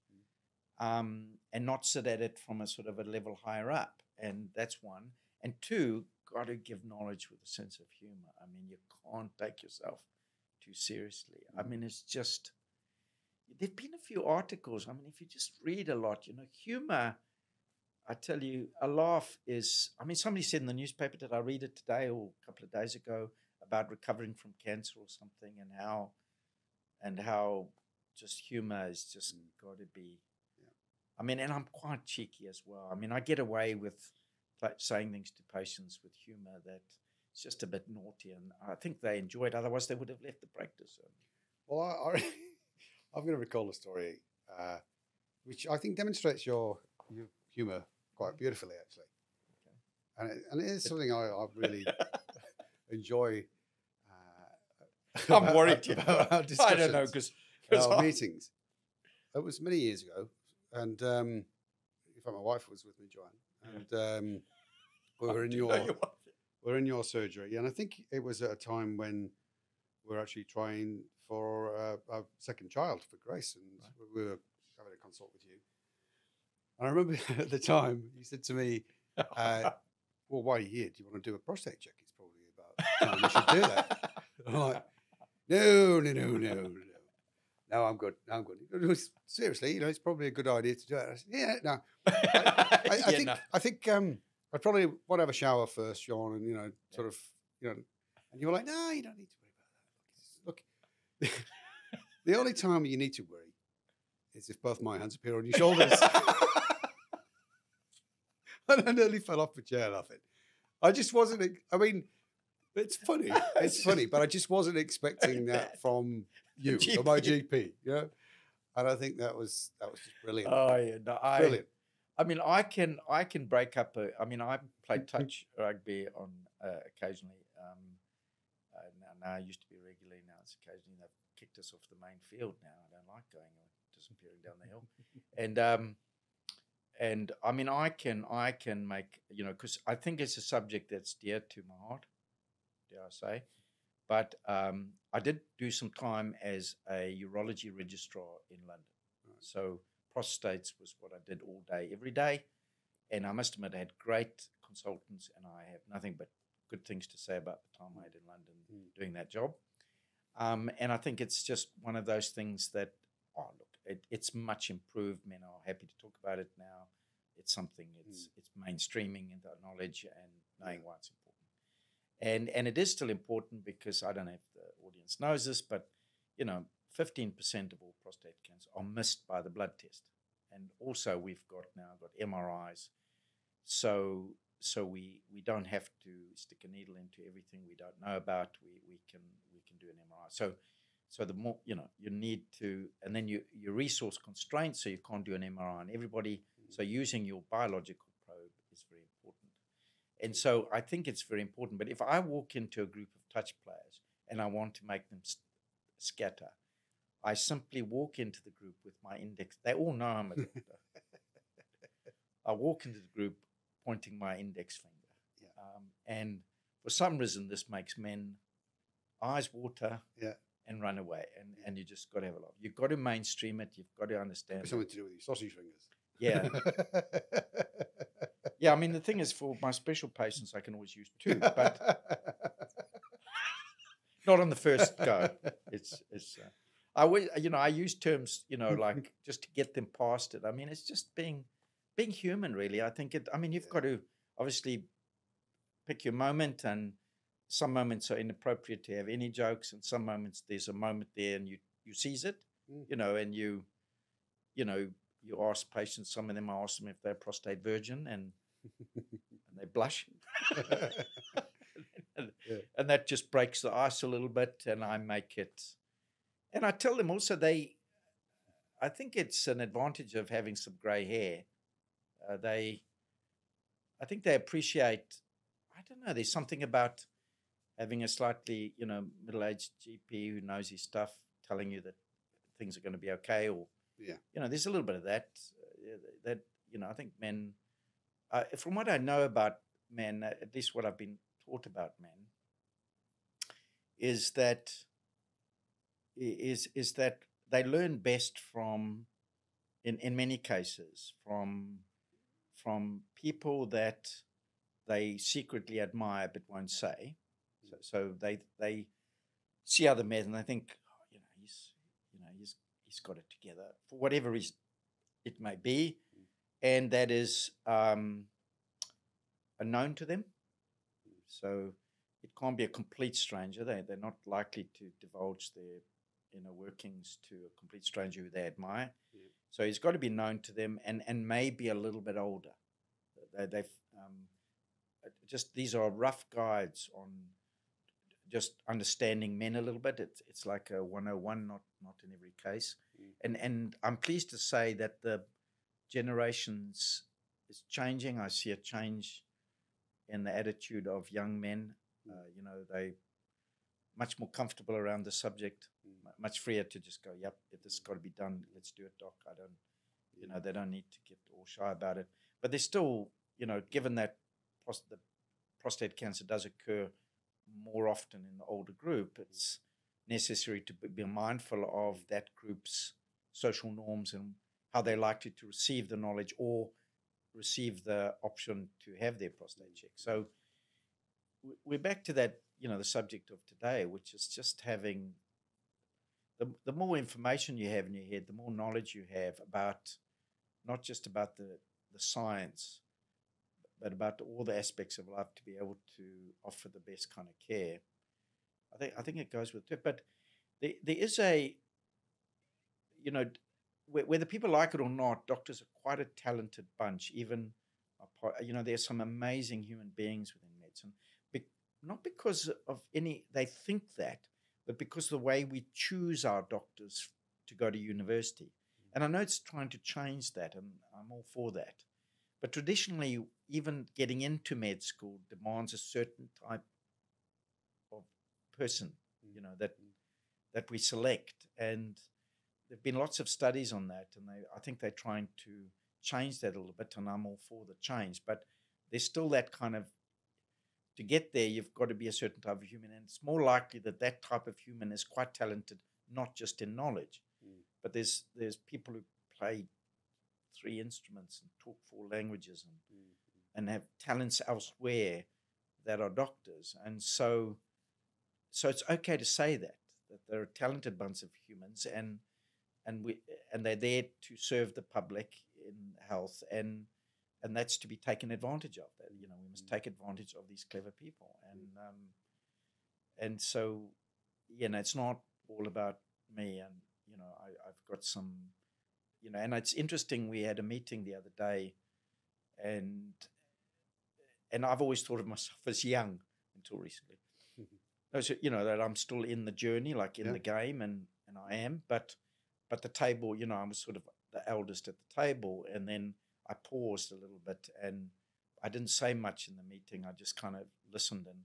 um, and not sit at it from a sort of a level higher up. And that's one. And two, got to give knowledge with a sense of humor. I mean, you can't take yourself too seriously. I Mm. mean, it's just, there've been a few articles. I mean, if you just read a lot, you know, humor I tell you, a laugh is. I mean, somebody said in the newspaper, did I read it today or a couple of days ago about recovering from cancer or something, and how, and how, just humor is just Mm. got to be. Yeah. I mean, and I'm quite cheeky as well. I mean, I get away with like, saying things to patients with humor that it's just a bit naughty, and I think they enjoy it. Otherwise, they would have left the practice. Well, I, I, I'm going to recall a story uh, which I think demonstrates your, your humour quite beautifully, actually. And it, and it is something I, I really enjoy. Uh, I'm worried. about our I don't know because our meetings. It was many years ago, and um, in fact, my wife was with me, Joanne, and um, we were in your we're in your surgery, and I think it was at a time when we are actually trying for uh, a second child for Grace, and Right. we were having a consult with you. And I remember at the time you said to me, uh, "Well, why are you here? Do you want to do a prostate check? It's probably about time you should do that." I'm like, "No, no, no, no, no." No, I'm good. No, I'm good. Seriously, you know, it's probably a good idea to do it. I said, yeah, no. I, I Yeah, think no. I think um, I'd probably want to have a shower first, Sean, and you know, sort of, you know, and you were like, no, you don't need to worry about that. Look, the only time you need to worry is if both my hands appear on your shoulders. and I nearly fell off the chair laughing. I just wasn't. I mean, it's funny. It's funny, but I just wasn't expecting that from you, or my GP. GP. You know, and I think that was that was just brilliant. Oh yeah, no, I. brilliant. I mean, I can I can break up a. I mean, I play touch rugby on uh, occasionally. Um, uh, now, now I used to be regularly. Now it's occasionally they've kicked us off the main field. Now I don't like going or disappearing down the hill. And um, and I mean, I can I can make you know because I think it's a subject that's dear to my heart, dare I say. But um, I did do some time as a urology registrar in London. Right. So prostates was what I did all day, every day. And I must admit, I had great consultants, and I have nothing but good things to say about the time I had in London Mm. doing that job. Um, and I think it's just one of those things that, oh look, it, it's much improved. Men are happy to talk about it now. It's something. It's mm. it's mainstreaming in the knowledge and knowing Yeah. why it's important. And and it is still important because I don't know if the audience knows this, but you know, fifteen percent of all prostate cancer are missed by the blood test. And also, we've got now got MRIs, so so we we don't have to stick a needle into everything we don't know about. We we can we can do an MRI. So so the more you know, you need to, and then you your resource constraints, so you can't do an MRI on everybody. So using your biological probe is very important. And so I think it's very important. But if I walk into a group of touch players and I want to make them scatter, I simply walk into the group with my index. They all know I'm a doctor. I walk into the group pointing my index finger. Yeah. Um, and for some reason, this makes men eyes water Yeah. And run away. And, and you just got to have a laugh. You've got to mainstream it. You've got to understand. Maybe it. something to do with your sausage fingers. Yeah. Yeah, I mean the thing is, for my special patients, I can always use two, but not on the first go. It's it's. Uh, I always, you know, I use terms, you know, like just to get them past it. I mean, it's just being being human, really. I think it. I mean, you've Yeah. got to obviously pick your moment, and some moments are inappropriate to have any jokes, and some moments there's a moment there, and you you seize it, Mm. you know, and you, you know, you ask patients. Some of them I ask them if they're prostate virgin, and and they blush. and, Yeah. and that just breaks the ice a little bit and i make it and i tell them also they i think it's an advantage of having some gray hair uh, they i think they appreciate i don't know there's something about having a slightly you know middle-aged gp who knows his stuff telling you that things are going to be okay or Yeah. you know there's a little bit of that uh, that you know i think men uh, from what I know about men, uh, at least what I've been taught about men, is that is is that they learn best from, in in many cases, from from people that they secretly admire but won't say. So, so they they see other men and they think, oh, you know, he's you know he's he's got it together for whatever reason it may be, and that is um, unknown to them. So it can't be a complete stranger. They they're not likely to divulge their inner workings to a complete stranger who they admire. Yeah. So he's got to be known to them, and and maybe a little bit older. They, they've um, just these are rough guides on just understanding men a little bit. It's it's like a 101, not not in every case. Mm. And and I'm pleased to say that the generations is changing. I see a change in the attitude of young men. Mm. Uh, you know, they much more comfortable around the subject, Mm. mu- much freer to just go, "Yep, if this has got to be done, let's do it, doc." I don't, you know, they don't need to get all shy about it. But they're still, you know, given that the prostate cancer does occur more often in the older group, it's necessary to be mindful of that group's social norms and how they're likely to receive the knowledge or receive the option to have their prostate checked. So we're back to that, you know, the subject of today, which is just having the, the more information you have in your head, the more knowledge you have about not just about the, the science, but about all the aspects of life to be able to offer the best kind of care. I think I think it goes with it. But there, there is a, you know, whether people like it or not, doctors are quite a talented bunch. Even, you know, there's some amazing human beings within medicine. Be, not because of any, they think that, but because the way we choose our doctors to go to university. Mm. And I know it's trying to change that, and I'm all for that. But traditionally, even getting into med school demands a certain type of person, you know, that that we select. And there've been lots of studies on that, and they, I think they're trying to change that a little bit, and I'm all for the change. But there's still that kind of to get there, you've got to be a certain type of human, and it's more likely that that type of human is quite talented, not just in knowledge, Mm. but there's there's people who play three instruments and talk four languages and Mm. and have talents elsewhere that are doctors, and so so it's okay to say that that they're a talented bunch of humans, and and we and they're there to serve the public in health and and that's to be taken advantage of. That you know, we must Mm. take advantage of these clever people, and um, and so you know, it's not all about me. And you know, I, I've got some, you know, and it's interesting. We had a meeting the other day, and and I've always thought of myself as young until recently. Mhm. You know that I'm still in the journey, like in Yeah. the game, and and I am, but but the table, you know, I was sort of the eldest at the table, and then I paused a little bit and I didn't say much in the meeting. I just kind of listened and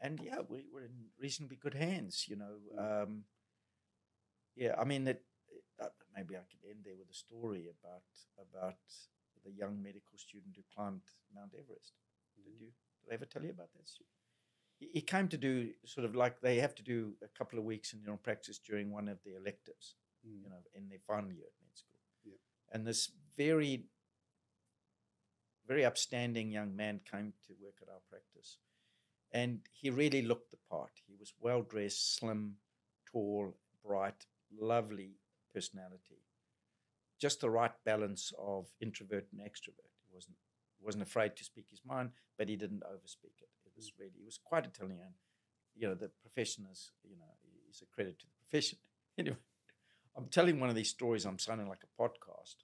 and yeah, we were in reasonably good hands, you know. Um, yeah, I mean, it- uh, maybe I could end there with a story about about the young medical student who climbed Mount Everest. Did you did I ever tell you about that? He, he came to do sort of like they have to do a couple of weeks in general practice during one of the electives Mm. you know, in their final year at med school. Yeah. And this very, very upstanding young man came to work at our practice. And he really looked the part. He was well dressed, slim, tall, bright, lovely personality. Just the right balance of introvert and extrovert. He wasn't wasn't afraid to speak his mind, but he didn't overspeak it. It was really, he was quite Italian. You know, the profession is, you know, is a credit to the profession. Anyway, I'm telling one of these stories, I'm sounding like a podcast.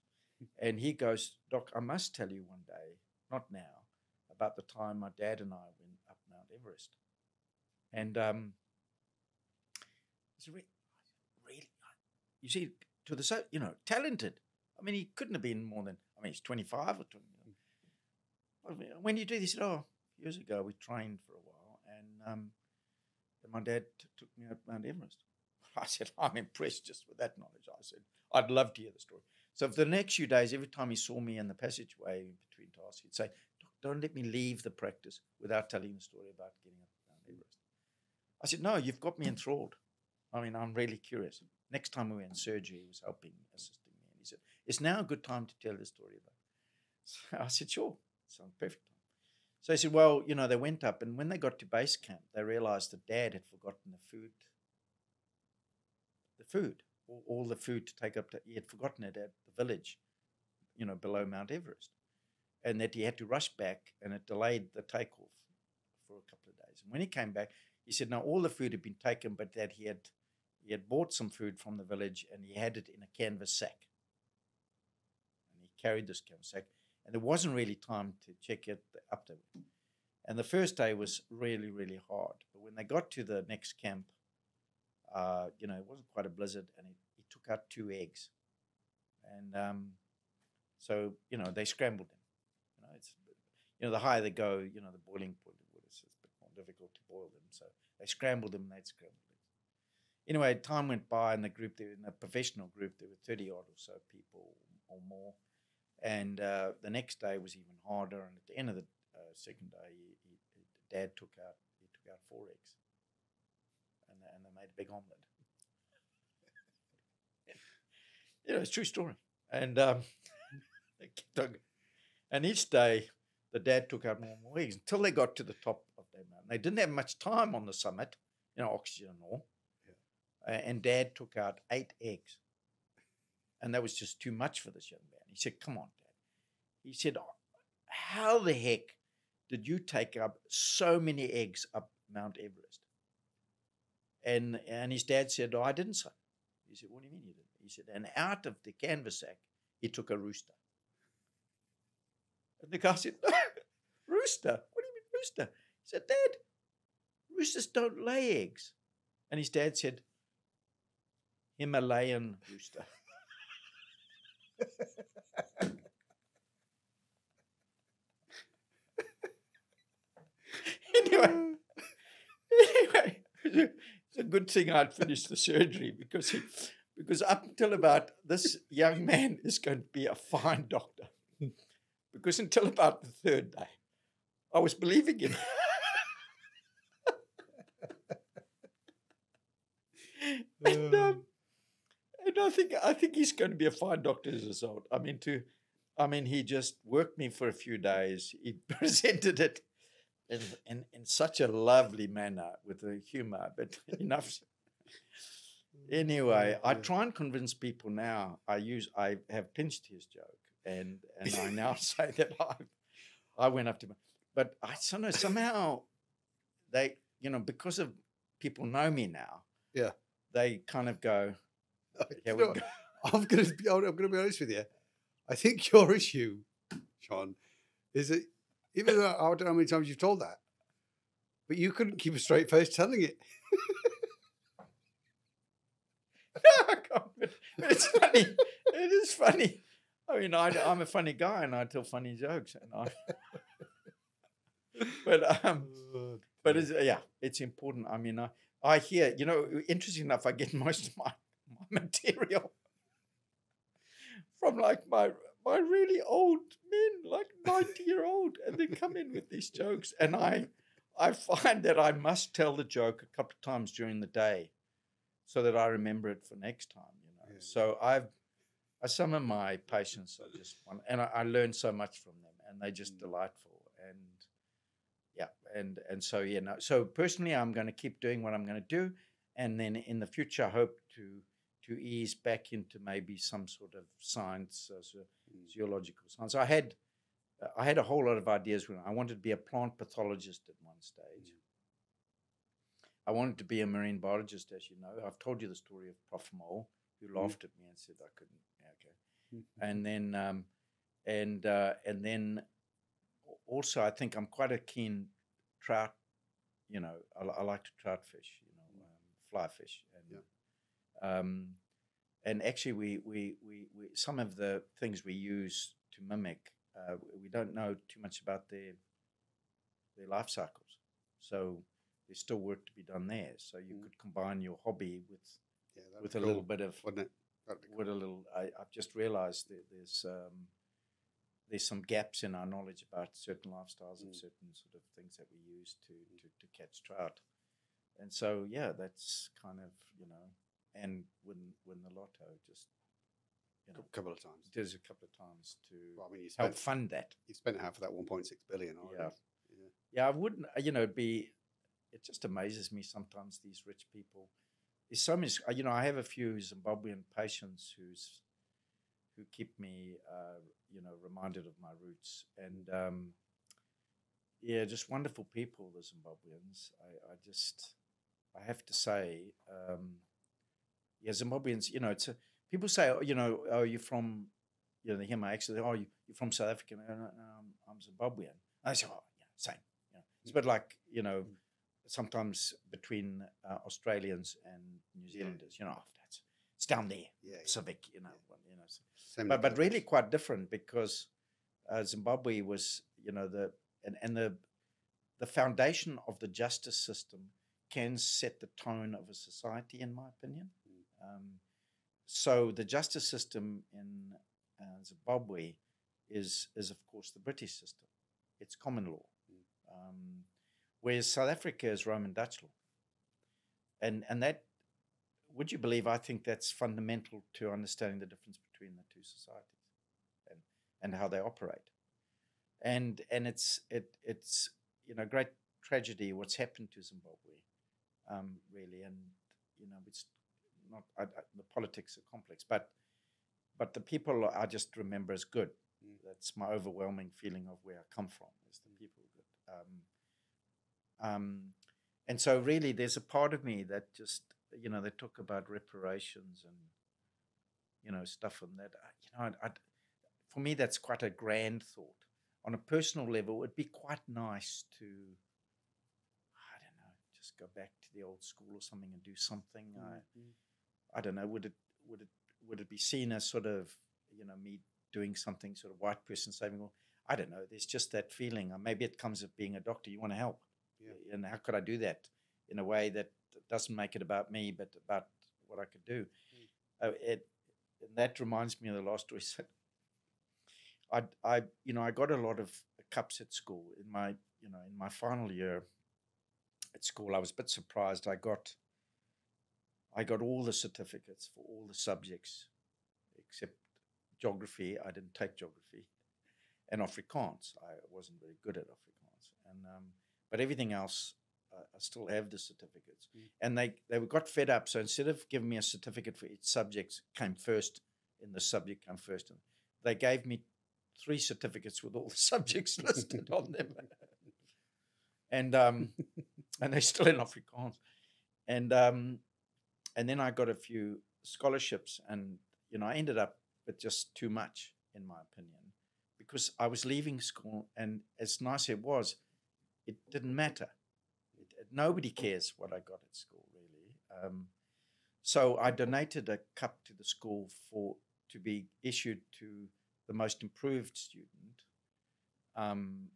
And he goes, Doc, I must tell you one day, not now, about the time my dad and I went up Mount Everest. And um, it's really, you see, to the, so you know, talented. I mean, he couldn't have been more than, I mean, he's 25 or 20. When you do this, oh, years ago we trained for a while. And, um, my dad t- took me up Mount Everest. I said, I'm impressed just with that knowledge. I said, I'd love to hear the story. So for the next few days, every time he saw me in the passageway between tasks, he'd say, don't let me leave the practice without telling the story about getting up Mount Everest. I said, No, you've got me enthralled. I mean, I'm really curious. Next time we were in surgery, he was helping, assisting me. And he said, It's now a good time to tell the story about. So I said, Sure, sounds perfect. So he said, Well, you know, they went up, and when they got to base camp, they realized that dad had forgotten the food the food, all, all the food to take up to, he had forgotten it at the village, you know, below Mount Everest. And that he had to rush back and it delayed the takeoff for a couple of days. And when he came back, he said, now all the food had been taken, but that he had he had bought some food from the village and he had it in a canvas sack. And he carried this canvas sack. And there wasn't really time to check it up there. And the first day was really, really hard. But when they got to the next camp, uh, you know, it wasn't quite a blizzard, and he, he took out two eggs, and um, so you know they scrambled them. You know, it's you know the higher they go, you know, the boiling point of it's a bit more difficult to boil them. So they scrambled them, and they'd scrambled. Anyway, time went by, and the group, there in the professional group, there were thirty odd or so people or more, and uh, the next day was even harder. And at the end of the uh, second day, he, he, Dad took out he took out four eggs and they, and they made a big omelette. you know, it's a true story. And um, and each day the dad took out more and more eggs until they got to the top of their mountain. They didn't have much time on the summit, you know, oxygen and all. Uh, and dad took out eight eggs. And that was just too much for this young man. He said, Come on, dad. He said, "Oh, How the heck did you take up so many eggs up Mount Everest? And and his dad said, Oh, I didn't, son. He said, What do you mean you didn't? He said, And out of the canvas sack, he took a rooster. And the guy said, No, rooster? What do you mean rooster? He said, Dad, roosters don't lay eggs. And his dad said, Himalayan rooster. anyway, anyway, it's a good thing I'd finished the surgery because he, because up until about this young man is going to be a fine doctor. because until about the third day, I was believing him. and, um, and I think I think he's going to be a fine doctor as a result. I mean, to, I mean, he just worked me for a few days. He presented it in in, in such a lovely manner with a humor, but enough. Anyway, I try and convince people now. I use I have pinched his joke, and and I now say that I I went up to him, but I know somehow they you know because of people know me now. Yeah. they kind of go. You Yeah, know we. I'm going to be. I'm going to be honest with you. I think your issue, Sean, is that even though I don't know how many times you've told that, but you couldn't keep a straight face telling it. no, I can't, but, it's funny. It is funny. I mean, I, I'm a funny guy and I tell funny jokes, and I. but um, but it's, yeah, it's important. I mean, I I hear you know, interesting enough, I get most of my material from like my my really old men, like ninety year old, and they come in with these jokes, and I I find that I must tell the joke a couple of times during the day, so that I remember it for next time. You know, Yeah. so I've. uh, Some of my patients are just one, and I, I learn so much from them, and they're just Mm. delightful. And yeah, and and so yeah, no. So personally, I'm going to keep doing what I'm going to do, and then in the future, I hope to to ease back into maybe some sort of science, uh, so Mm. zoological science. I had uh, I had a whole lot of ideas when I wanted to be a plant pathologist at one stage. I wanted to be a marine biologist, as you know. I've told you the story of Prof. Mole, who laughed at me and said I couldn't. Yeah, okay and then um, and uh, and then also I think I'm quite a keen trout. You know, I, I like to trout fish. You know, um, fly fish, and um, and actually we, we we we some of the things we use to mimic, uh, we don't know too much about their their life cycles. So there's still work to be done there. So you Mm. could combine your hobby with Yeah, with a little bit of wouldn't it? That'd cool. what a little I, I've just realized that there's um, there's some gaps in our knowledge about certain lifestyles Mm. and certain sort of things that we use to, to, to catch trout. And so yeah, that's kind of, you know, and win win the lotto just you know A couple of times. there's a couple of times to Well, I mean, you help fund that. you spent half of that 1.6 billion already. Yeah. Yeah. Yeah, I wouldn't. uh, You know, be. It just amazes me sometimes these rich people. There's so much. uh, You know, I have a few Zimbabwean patients who's who keep me, uh, you know, reminded of my roots, and um, yeah, just wonderful people. The Zimbabweans. I, I just, I have to say, um, yeah, Zimbabweans. You know, it's a, people say, oh, you know, oh, you're from, you know, they hear my accent. Oh, you, you're from South Africa. No, no, I'm, I'm Zimbabwean. I say, oh, yeah, same. You know, it's a bit like you know, sometimes between uh, Australians and New Zealanders. You know, oh, that's it's down there, Yeah. yeah. You know, well, you know. so- Same but but really quite different because uh, Zimbabwe was you know the and and the the foundation of the justice system can set the tone of a society, in my opinion. Um, so the justice system in uh, Zimbabwe is is of course the British system. It's common law, um, whereas South Africa is Roman Dutch law, and and that would you believe? I think that's fundamental to understanding the difference between the two societies and and how they operate. And and it's it it's you know great tragedy what's happened to Zimbabwe, um, really, and you know it's not I, I, the politics are complex, but but the people I just remember as good. Mm. That's my overwhelming feeling of where I come from is the people are good. Um, um, and so really, there's a part of me that just you know they talk about reparations and you know stuff and that. You know, I, I, for me, that's quite a grand thought. On a personal level, it'd be quite nice to I don't know, just go back to the old school or something and do something. I, Mhm. I don't know. Would it would it would it be seen as sort of you know me doing something sort of white person saving? Or I don't know. There's just that feeling. Uh, Maybe it comes of being a doctor. You want to help, Yeah. and how could I do that in a way that doesn't make it about me, but about what I could do? Mm. Uh, it and that reminds me of the last story. So I, I, you know, I got a lot of cups at school in my, you know, in my final year at school. I was a bit surprised. I got, I got all the certificates for all the subjects, except geography. I didn't take geography, and Afrikaans. I wasn't very good at Afrikaans, and um, but everything else, uh, I still have the certificates. Mm. And they they got fed up. So instead of giving me a certificate for each subject, came first in the subject, came first. In, they gave me three certificates with all the subjects listed on them, and um, and they're still in Afrikaans, and um, and then I got a few scholarships, and you know I ended up with just too much, in my opinion, because I was leaving school, and as nice as it was, it didn't matter. It, it- nobody cares what I got at school, really. Um, so I donated a cup to the school for to be issued to the most improved student. Um,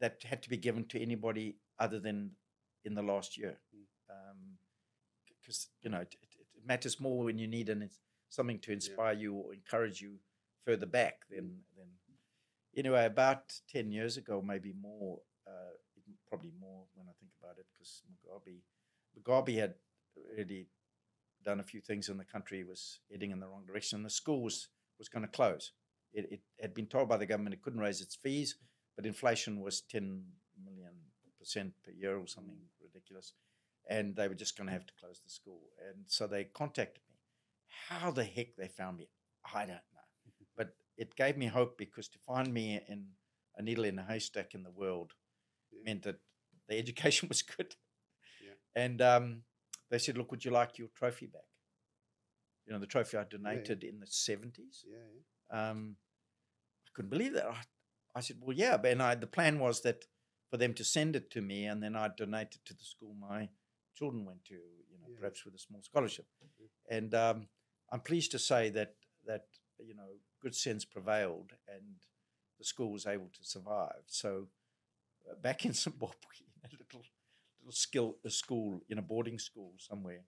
that had to be given to anybody other than in the last year, because you know it, it, matters more when you need an ins- something to inspire you or encourage you further back than than. Anyway, about ten years ago, maybe more, uh, probably more when I think about it, because Mugabe, Mugabe had really done a few things in the country, was heading in the wrong direction, and the school was, was going to close. It, it had been told by the government it couldn't raise its fees, but inflation was 10 million percent per year or something ridiculous. And they were just going to have to close the school. And so they contacted me. How the heck they found me, I don't know. But it gave me hope because to find me in a needle in a haystack in the world Yeah. meant that the education was good. Yeah. And um, they said, Look, would you like your trophy back? You know, the trophy I yeah. donated in the 70s. Yeah, yeah. Um, I couldn't believe that. I, I said, Well, yeah. And I, the plan was that for them to send it to me and then I'd donate it to the school my children went to, you know, Yeah. perhaps with a small scholarship. And um, I'm pleased to say that, that, you know, good sense prevailed and the school was able to survive. So uh, back in Zimbabwe, in a little, little skill, a school, in a boarding school somewhere,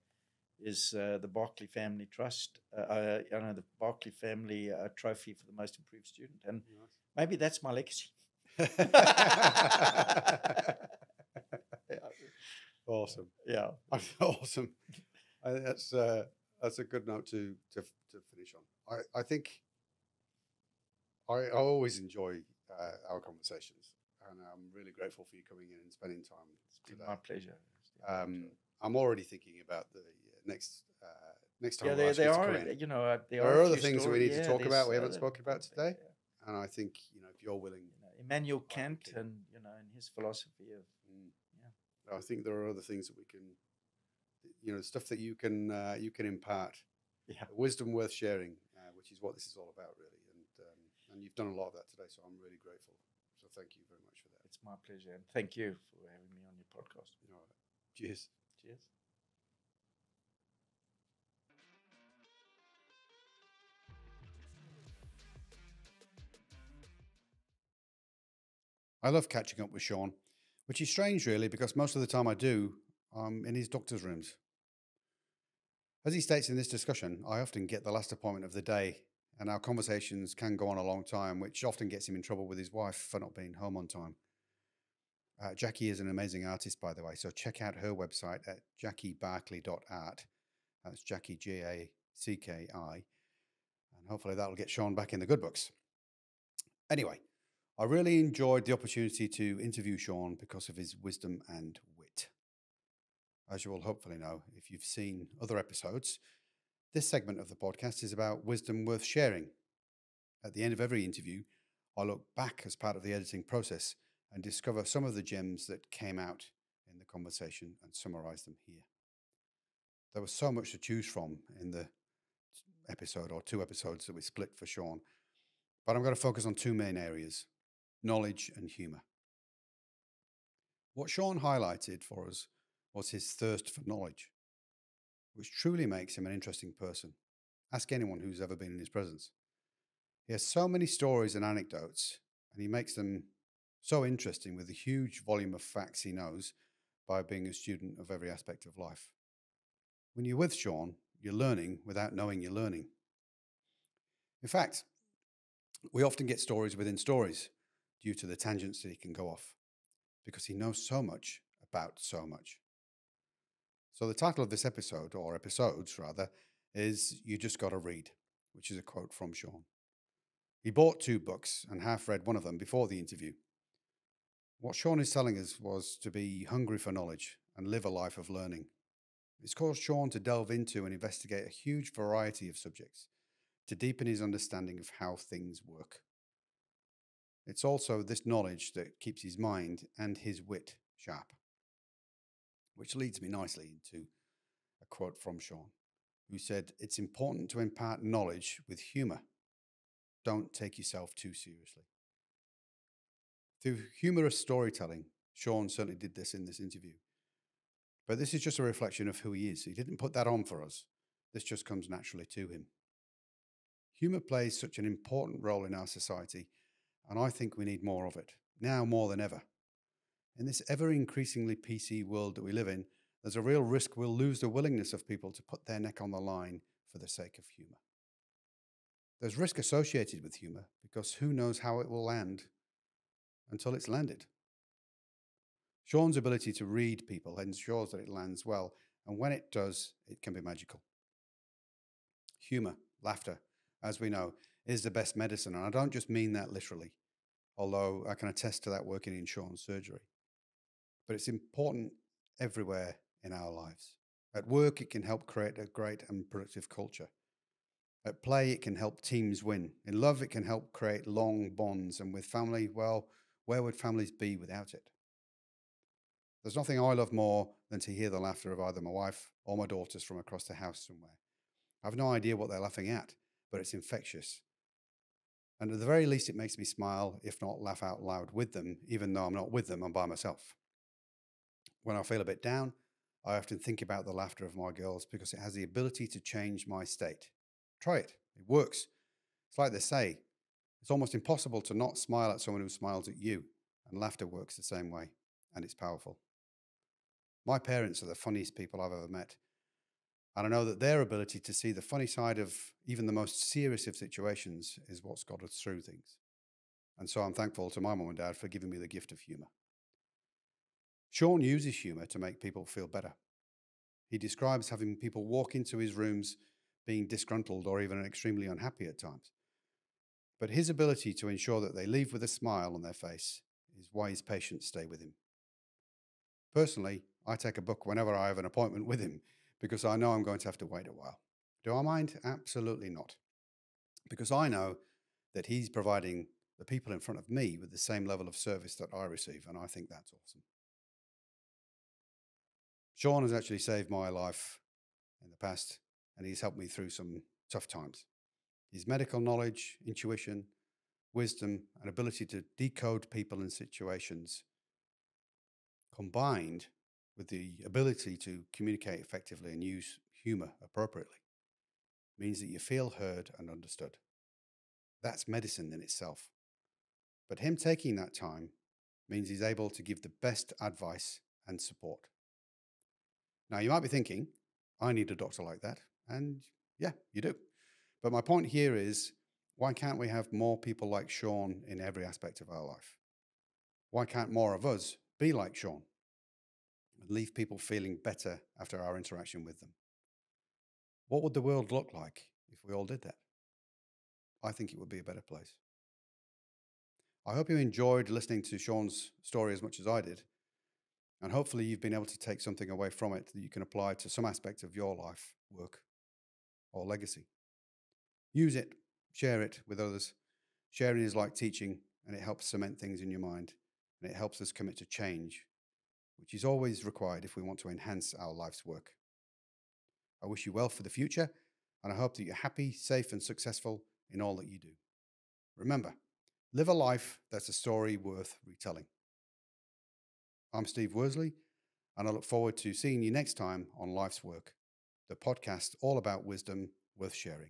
is uh, the Barklie Family Trust. Uh, uh, I know the Barklie Family uh, Trophy for the most improved student, and maybe that's my legacy. awesome. Yeah, awesome. I, that's uh, that's a good note to to, to finish on. I, I think I, I always enjoy uh, our conversations, and I'm really grateful for you coming in and spending time today. my pleasure. Um. I'm already thinking about the uh, next uh, next time. yeah, I there, ask you there are, you know, there, are, other things that we need to talk about we haven't spoken about today. yeah. and I think you know if you're willing, You know, Immanuel Kant and you know, and his philosophy of. Yeah. I think there are other things that we can, you know, stuff that you can uh, you can impart, yeah, wisdom worth sharing, uh, which is what this is all about, really. And um, and you've done a lot of that today, so I'm really grateful. So thank you very much for that. it's my pleasure, and thank you for having me on your podcast. You know, cheers. Cheers. I love catching up with Sean, which is strange, really, because most of the time I do, I'm in his doctor's rooms. As he states in this discussion, I often get the last appointment of the day, and our conversations can go on a long time, which often gets him in trouble with his wife for not being home on time. Uh, Jackie is an amazing artist, by the way, so check out her website at jackiebarklie.art. That's Jackie, J A C K I. And hopefully that'll get Sean back in the good books. Anyway, I really enjoyed the opportunity to interview Sean because of his wisdom and wit. As you will hopefully know, if you've seen other episodes, this segment of the podcast is about wisdom worth sharing. At the end of every interview, I look back as part of the editing process and discover some of the gems that came out in the conversation and summarize them here. There was so much to choose from in the episode or two episodes that we split for Sean, but I'm going to focus on two main areas knowledge and humour. What Sean highlighted for us was his thirst for knowledge, which truly makes him an interesting person. Ask anyone who's ever been in his presence. He has so many stories and anecdotes, and he makes them so interesting with the huge volume of facts he knows by being a student of every aspect of life. When you're with Sean, you're learning without knowing you're learning. In fact, We often get stories within stories due to the tangents that he can go off because he knows so much about so much. So, the title of this episode, or episodes rather, is You Just Gotta Read, which is a quote from Sean. He bought two books and half read one of them before the interview. What Sean is telling us was to be hungry for knowledge and live a life of learning. It's caused Sean to delve into and investigate a huge variety of subjects to deepen his understanding of how things work. It's also this knowledge that keeps his mind and his wit sharp. Which leads me nicely into a quote from Sean, who said, It's important to impart knowledge with humour. Don't take yourself too seriously. Through humorous storytelling, Sean certainly did this in this interview. But this is just a reflection of who he is. He didn't put that on for us. This just comes naturally to him. Humour plays such an important role in our society, and I think we need more of it, now more than ever. In this ever increasingly PC world that we live in, there's a real risk we'll lose the willingness of people to put their neck on the line for the sake of humour. There's risk associated with humour because who knows how it will land until it's landed. Sean's ability to read people ensures that it lands well, and when it does, it can be magical. Humour, laughter, as we know, is the best medicine, and I don't just mean that literally, although I can attest to that working in Sean's surgery. But it's important everywhere in our lives. At work, it can help create a great and productive culture. At play, it can help teams win. In love, it can help create long bonds. And with family, well, where would families be without it? There's nothing I love more than to hear the laughter of either my wife or my daughters from across the house somewhere. I have no idea what they're laughing at, but it's infectious. And at the very least, it makes me smile, if not laugh out loud with them, even though I'm not with them, I'm by myself. When I feel a bit down, I often think about the laughter of my girls because it has the ability to change my state. Try it, it works. It's like they say, it's almost impossible to not smile at someone who smiles at you, and laughter works the same way, and it's powerful. My parents are the funniest people I've ever met. And I know that their ability to see the funny side of even the most serious of situations is what's got us through things. And so I'm thankful to my mum and dad for giving me the gift of humour. Sean uses humour to make people feel better. He describes having people walk into his rooms being disgruntled or even extremely unhappy at times. But his ability to ensure that they leave with a smile on their face is why his patients stay with him. Personally, I take a book whenever I have an appointment with him because I know I'm going to have to wait a while. Do I mind? Absolutely not. Because I know that he's providing the people in front of me with the same level of service that I receive, and I think that's awesome. Sean has actually saved my life in the past, and he's helped me through some tough times. His medical knowledge, intuition, wisdom, and ability to decode people and situations combined with the ability to communicate effectively and use humor appropriately means that you feel heard and understood. That's medicine in itself. But him taking that time means he's able to give the best advice and support. Now, you might be thinking, I need a doctor like that. And yeah, you do. But my point here is why can't we have more people like Sean in every aspect of our life? Why can't more of us be like Sean? And leave people feeling better after our interaction with them. What would the world look like if we all did that? I think it would be a better place. I hope you enjoyed listening to Sean's story as much as I did. And hopefully, you've been able to take something away from it that you can apply to some aspect of your life, work, or legacy. Use it, share it with others. Sharing is like teaching, and it helps cement things in your mind, and it helps us commit to change which is always required if we want to enhance our life's work. I wish you well for the future, and I hope that you're happy, safe, and successful in all that you do. Remember, live a life that's a story worth retelling. I'm Steve Worsley, and I look forward to seeing you next time on Life's Work, the podcast all about wisdom worth sharing.